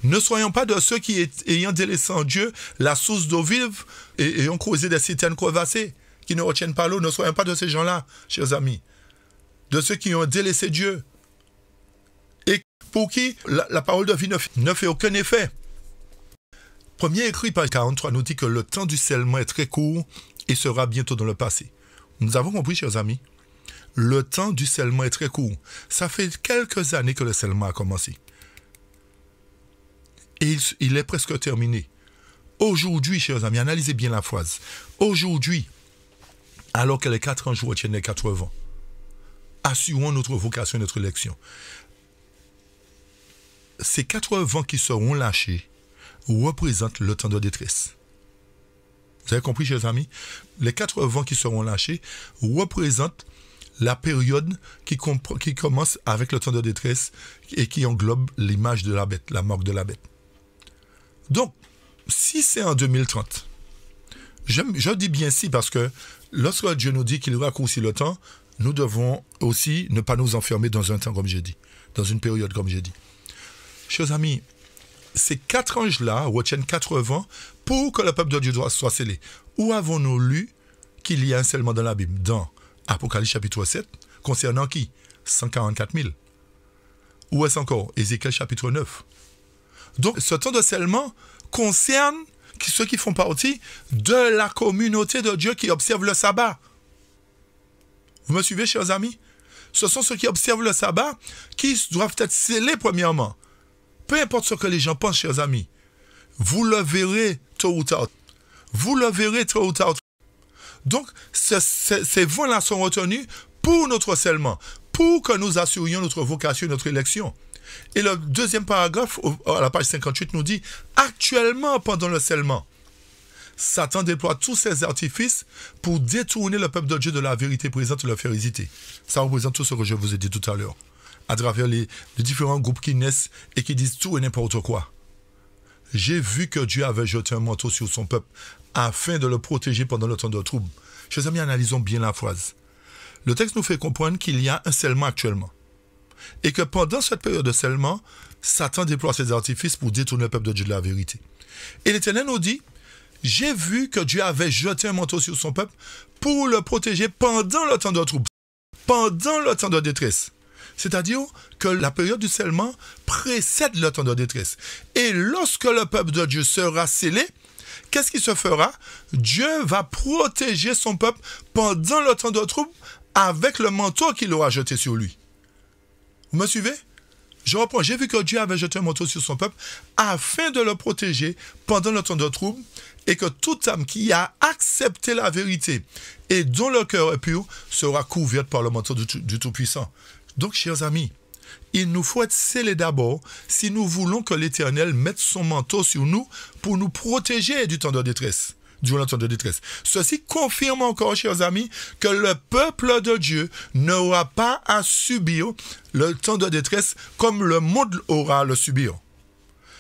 Ne soyons pas de ceux qui, ayant délaissé en Dieu la source d'eau vive et ayant causé des citernes crevassées, qui ne retiennent pas l'eau, ne soyons pas de ces gens-là, chers amis de ceux qui ont délaissé Dieu. Et pour qui la, parole de vie ne, fait aucun effet. Premier écrit par 43 nous dit que le temps du scellement est très court et sera bientôt dans le passé. Nous avons compris, chers amis. Le temps du scellement est très court. Ça fait quelques années que le scellement a commencé. Et il, est presque terminé. Aujourd'hui, chers amis, analysez bien la phrase. Aujourd'hui, alors que les quatre anges retiennent les quatre vents, assurons notre vocation et notre élection. Ces quatre vents qui seront lâchés représentent le temps de détresse. Vous avez compris, chers amis? Les quatre vents qui seront lâchés représentent la période qui, commence avec le temps de détresse et qui englobe l'image de la bête, la mort de la bête. Donc, si c'est en 2030, je, je, dis bien si parce que lorsque Dieu nous dit qu'il raccourcit le temps, nous devons aussi ne pas nous enfermer dans un temps, comme j'ai dit, dans une période, comme j'ai dit. Chers amis, ces quatre anges-là retiennent quatre vents pour que le peuple de Dieu soit scellé. Où avons-nous lu qu'il y a un scellement dans la Bible? Dans Apocalypse chapitre 7, concernant qui? 144 000. Où est-ce encore? Ézéchiel chapitre 9. Donc, ce temps de scellement concerne ceux qui font partie de la communauté de Dieu qui observe le sabbat. Vous me suivez, chers amis? Ce sont ceux qui observent le sabbat qui doivent être scellés premièrement. Peu importe ce que les gens pensent, chers amis. Vous le verrez tôt ou tard. Vous le verrez tôt ou tard. Donc, ces voix-là sont retenus pour notre scellement, pour que nous assurions notre vocation notre élection. Et le deuxième paragraphe, à la page 58, nous dit, actuellement pendant le scellement, Satan déploie tous ses artifices pour détourner le peuple de Dieu de la vérité présente et le faire hésiter. Ça représente tout ce que je vous ai dit tout à l'heure, à travers les, différents groupes qui naissent et qui disent tout et n'importe quoi. J'ai vu que Dieu avait jeté un manteau sur son peuple afin de le protéger pendant le temps de trouble. Chers amis, analysons bien la phrase. Le texte nous fait comprendre qu'il y a un scellement actuellement. Et que pendant cette période de scellement, Satan déploie ses artifices pour détourner le peuple de Dieu de la vérité. Et l'Éternel nous dit j'ai vu que Dieu avait jeté un manteau sur son peuple pour le protéger pendant le temps de trouble, pendant le temps de détresse. C'est-à-dire que la période du scellement précède le temps de détresse. Et lorsque le peuple de Dieu sera scellé, qu'est-ce qui se fera? Dieu va protéger son peuple pendant le temps de trouble avec le manteau qu'il aura jeté sur lui. Vous me suivez? Je reprends, j'ai vu que Dieu avait jeté un manteau sur son peuple afin de le protéger pendant le temps de trouble et que toute âme qui a accepté la vérité et dont le cœur est pur sera couverte par le manteau du Tout-Puissant. Donc, chers amis, il nous faut être scellés d'abord si nous voulons que l'Éternel mette son manteau sur nous pour nous protéger du temps de détresse. temps de détresse. Ceci confirme encore, chers amis, que le peuple de Dieu n'aura pas à subir le temps de détresse comme le monde aura à le subir.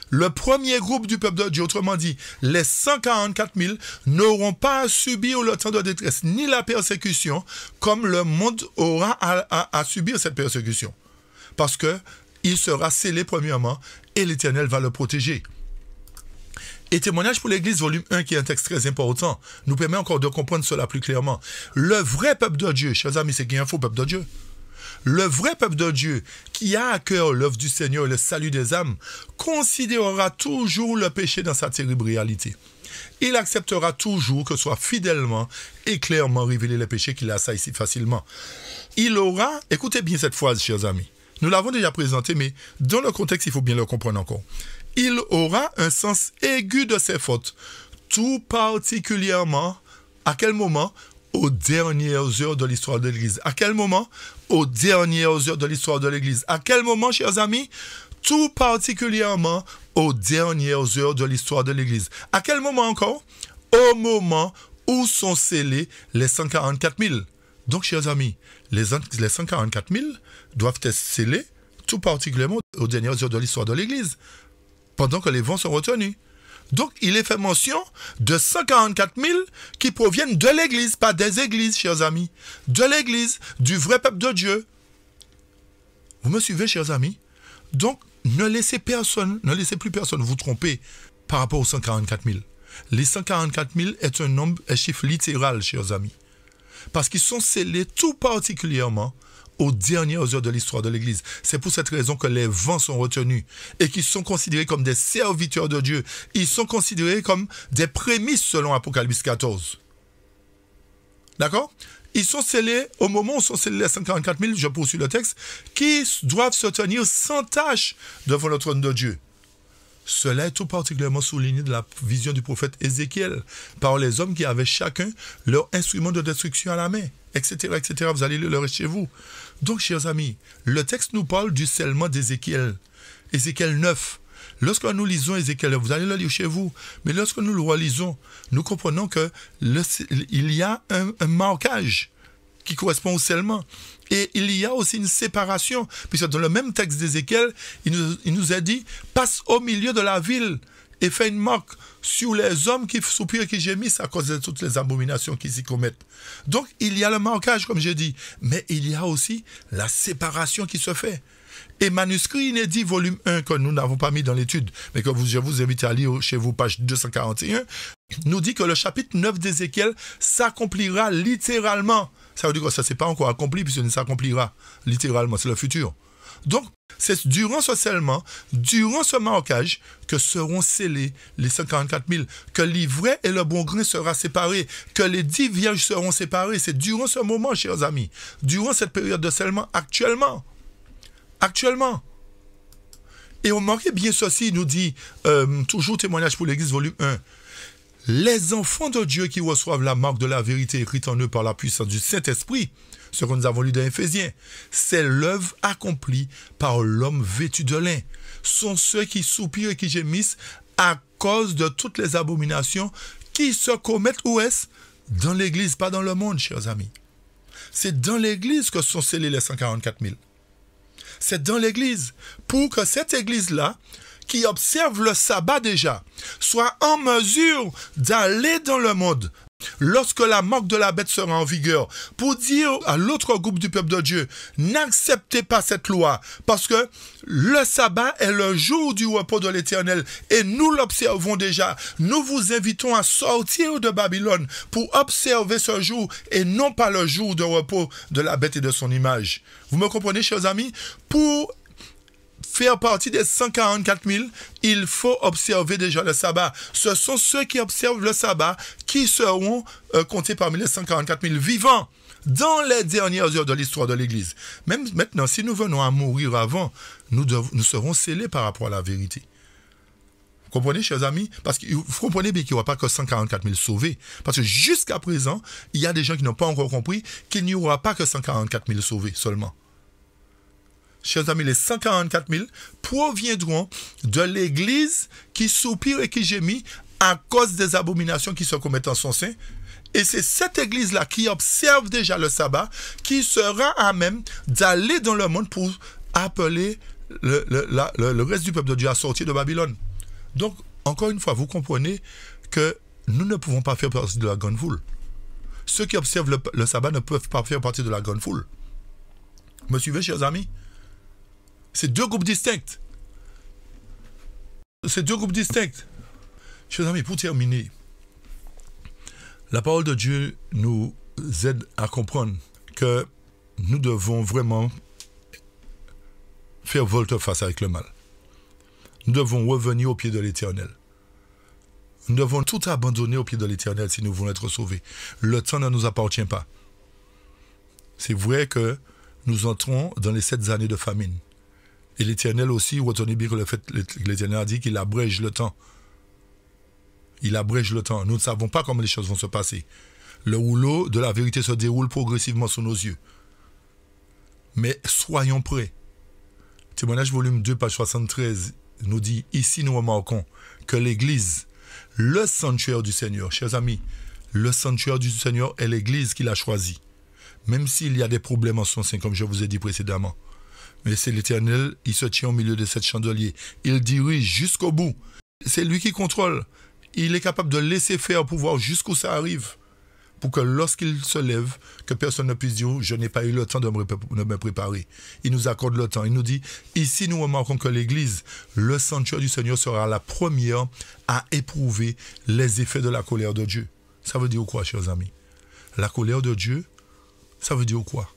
Le premier groupe du peuple de Dieu, autrement dit, les 144 000, n'auront pas à subir le temps de détresse ni la persécution comme le monde aura à, subir cette persécution. Parce que il sera scellé premièrement et l'Éternel va le protéger. Et témoignage pour l'Église, volume 1, qui est un texte très important, nous permet encore de comprendre cela plus clairement. Le vrai peuple de Dieu, chers amis, c'est qu'il y a un faux peuple de Dieu. Le vrai peuple de Dieu, qui a à cœur l'œuvre du Seigneur et le salut des âmes, considérera toujours le péché dans sa terrible réalité. Il acceptera toujours que soit fidèlement et clairement révélé le péché qu'il a ici facilement. Il aura, écoutez bien cette phrase, chers amis, nous l'avons déjà présenté, mais dans le contexte, il faut bien le comprendre encore. Il aura un sens aigu de ses fautes, tout particulièrement à quel moment? Aux dernières heures de l'histoire de l'Église. À quel moment? Aux dernières heures de l'histoire de l'Église. À quel moment, chers amis? Tout particulièrement aux dernières heures de l'histoire de l'Église. À quel moment encore? Au moment où sont scellés les 144 000. Donc, chers amis, les, les 144 000 doivent être scellés tout particulièrement aux dernières heures de l'histoire de l'Église, pendant que les vents sont retenus. Donc, il est fait mention de 144 000 qui proviennent de l'Église, pas des églises, chers amis. De l'Église, du vrai peuple de Dieu. Vous me suivez, chers amis? Donc, ne laissez personne, ne laissez plus personne vous tromper par rapport aux 144 000. Les 144 000 est un nombre, un chiffre littéral, chers amis. Parce qu'ils sont scellés tout particulièrement aux dernières heures de l'histoire de l'Église. C'est pour cette raison que les vents sont retenus et qu'ils sont considérés comme des serviteurs de Dieu. Ils sont considérés comme des prémices selon Apocalypse 14. D'accord? Ils sont scellés, au moment où sont scellés les 144 000, je poursuis le texte, qui doivent se tenir sans tâche devant le trône de Dieu. Cela est tout particulièrement souligné de la vision du prophète Ézéchiel par les hommes qui avaient chacun leur instrument de destruction à la main, etc., etc. Vous allez le lire chez vous. Donc, chers amis, le texte nous parle du scellement d'Ézéchiel. Ézéchiel 9. Lorsque nous lisons Ézéchiel, vous allez le lire chez vous, mais lorsque nous le relisons, nous comprenons que il y a un, marquage qui correspond au scellement. Et il y a aussi une séparation, puisque dans le même texte d'Ézéchiel, il il nous a dit, passe au milieu de la ville et fait une marque sur les hommes qui soupirent qui gémissent à cause de toutes les abominations qu'ils s'y commettent. Donc, il y a le marquage, comme j'ai dit, mais il y a aussi la séparation qui se fait. Et manuscrit inédit, volume 1, que nous n'avons pas mis dans l'étude, mais que je vous invite à lire chez vous, page 241, nous dit que le chapitre 9 d'Ézéchiel s'accomplira littéralement. Ça veut dire que ça ne s'est pas encore accompli, puisque ça s'accomplira littéralement, c'est le futur. Donc, c'est durant ce scellement, durant ce marquage, que seront scellés les 144 000, que l'ivraie et le bon grain seront séparés, que les dix vierges seront séparées. C'est durant ce moment, chers amis, durant cette période de scellement, actuellement. Actuellement. Et on marquait bien ceci, nous dit, euh, toujours témoignage pour l'Église, volume 1. Les enfants de Dieu qui reçoivent la marque de la vérité écrite en eux par la puissance du Saint-Esprit ce que nous avons lu dans Éphésiens. C'est l'œuvre accomplie par l'homme vêtu de lin. Sont ceux qui soupirent et qui gémissent à cause de toutes les abominations qui se commettent où est-ce Dans l'Église, pas dans le monde, chers amis. C'est dans l'Église que sont scellés les 144 000. C'est dans l'Église. Pour que cette Église-là, qui observe le sabbat déjà, soit en mesure d'aller dans le monde lorsque la marque de la bête sera en vigueur, pour dire à l'autre groupe du peuple de Dieu, n'acceptez pas cette loi, parce que le sabbat est le jour du repos de l'Éternel, et nous l'observons déjà. Nous vous invitons à sortir de Babylone pour observer ce jour, et non pas le jour de repos de la bête et de son image. Vous me comprenez, chers amis? Pour faire partie des 144 000, il faut observer déjà le sabbat. Ce sont ceux qui observent le sabbat qui seront euh, comptés parmi les 144 000 vivants dans les dernières heures de l'histoire de l'Église. Même maintenant, si nous venons à mourir avant, nous, nous serons scellés par rapport à la vérité. Vous comprenez, chers amis? Parce que vous comprenez bien qu'il n'y aura pas que 144 000 sauvés. Parce que jusqu'à présent, il y a des gens qui n'ont pas encore compris qu'il n'y aura pas que 144 000 sauvés seulement chers amis, les 144 000 proviendront de l'Église qui soupire et qui gémit à cause des abominations qui se commettent en son sein. Et c'est cette église-là qui observe déjà le sabbat qui sera à même d'aller dans le monde pour appeler le, le, reste du peuple de Dieu à sortir de Babylone. Donc, encore une fois, vous comprenez que nous ne pouvons pas faire partie de la grande foule. Ceux qui observent le, sabbat ne peuvent pas faire partie de la grande foule. Me suivez, chers amis? C'est deux groupes distincts. C'est deux groupes distincts. Chers amis, pour terminer, la parole de Dieu nous aide à comprendre que nous devons vraiment faire volte-face avec le mal. Nous devons revenir au pied de l'Éternel. Nous devons tout abandonner au pied de l'Éternel si nous voulons être sauvés. Le temps ne nous appartient pas. C'est vrai que nous entrons dans les sept années de famine. Et l'Éternel aussi, retenez bien que le l'Éternel a dit qu'il abrège le temps. Il abrège le temps. Nous ne savons pas comment les choses vont se passer. Le rouleau de la vérité se déroule progressivement sous nos yeux. Mais soyons prêts. Témoignage volume 2, page 73 nous dit, ici nous remarquons que l'Église, le sanctuaire du Seigneur, chers amis, le sanctuaire du Seigneur est l'Église qu'il a choisi. Même s'il y a des problèmes en son sein, comme je vous ai dit précédemment. Mais c'est l'Éternel, il se tient au milieu de cette chandelier. Il dirige jusqu'au bout. C'est lui qui contrôle. Il est capable de laisser faire pour voir jusqu'où ça arrive pour que lorsqu'il se lève, que personne ne puisse dire je n'ai pas eu le temps de me, préparer. Il nous accorde le temps. Il nous dit ici nous remarquons que l'Église, le sanctuaire du Seigneur sera la première à éprouver les effets de la colère de Dieu. Ça veut dire quoi, chers amis? La colère de Dieu, ça veut dire quoi?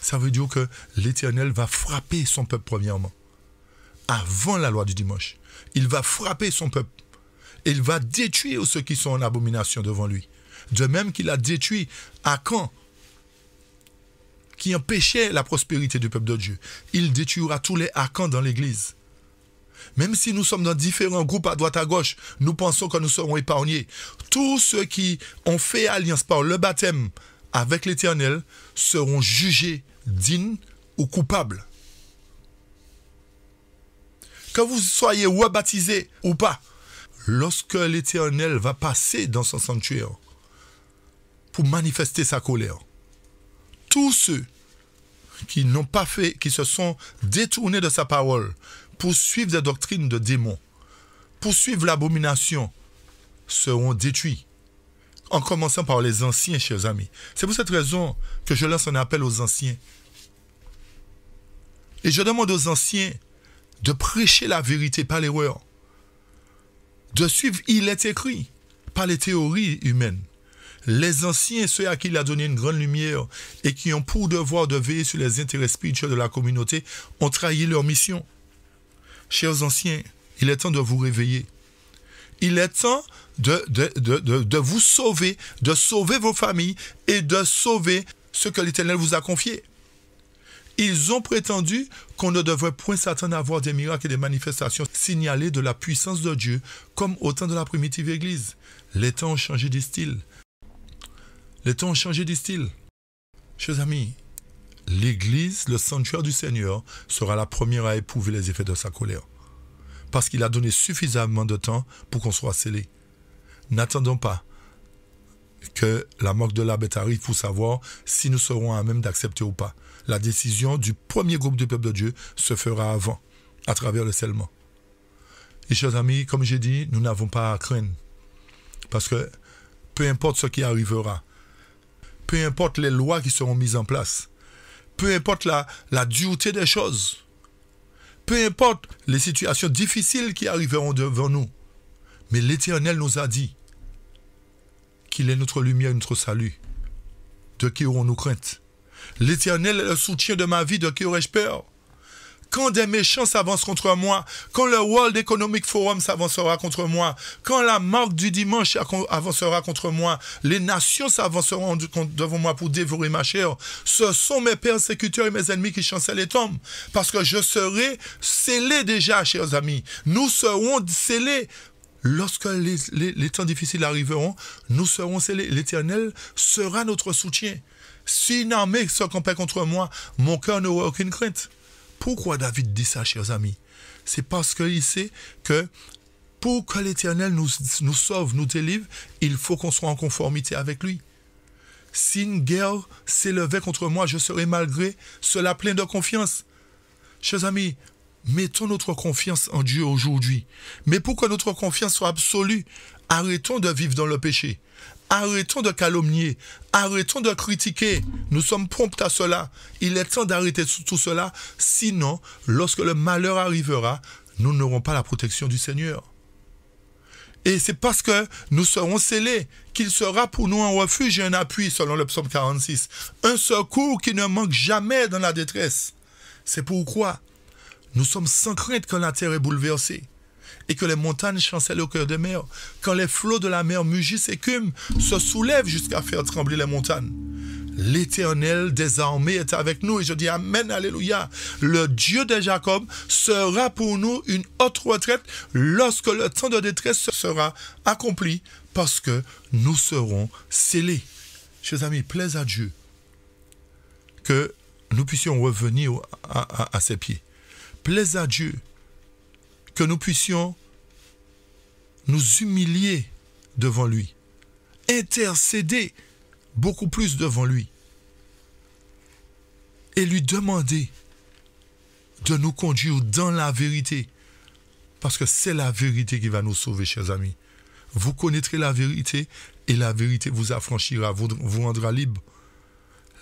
Ça veut dire que l'Éternel va frapper son peuple premièrement, avant la loi du dimanche. Il va frapper son peuple. Il va détruire ceux qui sont en abomination devant lui. De même qu'il a détruit Akan, qui empêchait la prospérité du peuple de Dieu. Il détruira tous les Akan dans l'Église. Même si nous sommes dans différents groupes à droite à gauche, nous pensons que nous serons épargnés. Tous ceux qui ont fait alliance par le baptême avec l'Éternel seront jugés dignes ou coupables. Que vous soyez rebaptisés ou pas, lorsque l'Éternel va passer dans son sanctuaire, pour manifester sa colère. Tous ceux qui n'ont pas fait, qui se sont détournés de sa parole, pour suivre des doctrines de démons, pour suivre l'abomination, seront détruits. En commençant par les anciens, chers amis. C'est pour cette raison que je lance un appel aux anciens. Et je demande aux anciens de prêcher la vérité, pas l'erreur. De suivre, il est écrit, pas les théories humaines. Les anciens, ceux à qui il a donné une grande lumière et qui ont pour devoir de veiller sur les intérêts spirituels de la communauté, ont trahi leur mission. Chers anciens, il est temps de vous réveiller. Il est temps de, vous sauver, de sauver vos familles et de sauver ce que l'Éternel vous a confié. Ils ont prétendu qu'on ne devrait point s'attendre à voir des miracles et des manifestations signalées de la puissance de Dieu, comme au temps de la primitive Église. Les temps ont changé de style. Les temps ont changé de style. Chers amis, l'Église, le sanctuaire du Seigneur, sera la première à éprouver les effets de sa colère. Parce qu'il a donné suffisamment de temps pour qu'on soit scellé. N'attendons pas que la mort de la bête arrive pour savoir si nous serons à même d'accepter ou pas. La décision du premier groupe du peuple de Dieu se fera avant, à travers le scellement. Et chers amis, comme j'ai dit, nous n'avons pas à craindre. Parce que peu importe ce qui arrivera, peu importe les lois qui seront mises en place, peu importe la, la dureté des choses, peu importe les situations difficiles qui arriveront devant nous, mais l'Éternel nous a dit qu'il est notre lumière notre salut. De qui aurons-nous crainte? L'Éternel est le soutien de ma vie, de qui aurais-je peur? Quand des méchants s'avancent contre moi, quand le World Economic Forum s'avancera contre moi, quand la marque du dimanche avancera contre moi, les nations s'avanceront devant moi pour dévorer ma chair, ce sont mes persécuteurs et mes ennemis qui chancellent les tombes. Parce que je serai scellé déjà, chers amis. Nous serons scellés lorsque les, les, temps difficiles arriveront, nous serons scellés. L'Éternel sera notre soutien. Si une armée se campait contre moi, mon cœur n'aura aucune crainte. Pourquoi David dit ça, chers amis? C'est parce qu'il sait que Pour que l'Éternel nous, sauve, nous délivre, il faut qu'on soit en conformité avec lui. Si une guerre s'élevait contre moi, je serais malgré cela plein de confiance. Chers amis, mettons notre confiance en Dieu aujourd'hui. Mais pour que notre confiance soit absolue, arrêtons de vivre dans le péché. Arrêtons de calomnier. Arrêtons de critiquer. Nous sommes prompts à cela. Il est temps d'arrêter tout cela. Sinon, lorsque le malheur arrivera, nous n'aurons pas la protection du Seigneur. Et c'est parce que nous serons scellés qu'il sera pour nous un refuge et un appui, selon le psaume 46. Un secours qui ne manque jamais dans la détresse. C'est pourquoi nous sommes sans crainte quand la terre est bouleversée et que les montagnes chancellent au cœur des mers, quand les flots de la mer mugissent et écument, se soulèvent jusqu'à faire trembler les montagnes. L'Éternel des est avec nous et je dis Amen, Alléluia. Le Dieu de Jacob sera pour nous une haute retraite lorsque le temps de détresse sera accompli parce que nous serons scellés. Chers amis, plaise à Dieu que nous puissions revenir à, ses pieds. Plaise à Dieu que nous puissions nous humilier devant lui, intercéder beaucoup plus devant lui et lui demander de nous conduire dans la vérité. Parce que c'est la vérité qui va nous sauver, chers amis. Vous connaîtrez la vérité et la vérité vous affranchira, vous, vous rendra libre.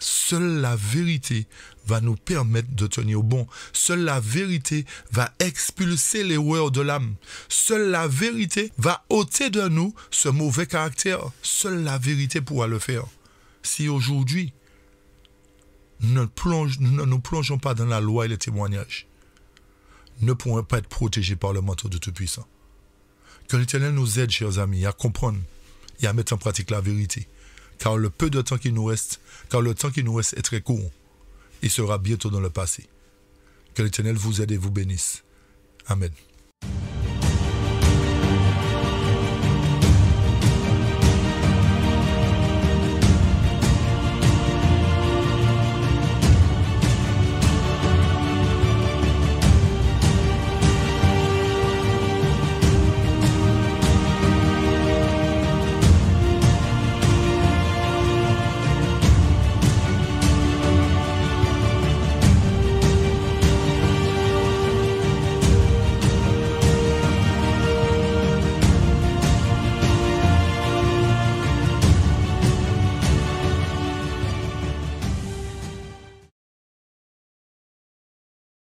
Seule la vérité va nous permettre de tenir bon. Seule la vérité va expulser l'erreur de l'âme. Seule la vérité va ôter de nous ce mauvais caractère. Seule la vérité pourra le faire si aujourd'hui nous ne, nous plongeons pas dans la loi et les témoignages, ne pourrons pas être protégés par le manteau de Tout-Puissant. Que l'Éternel nous aide, chers amis, à comprendre et à mettre en pratique la vérité. Car le peu de temps qui nous reste, car le temps qui nous reste est très court, il sera bientôt dans le passé. Que l'Éternel vous aide et vous bénisse. Amen.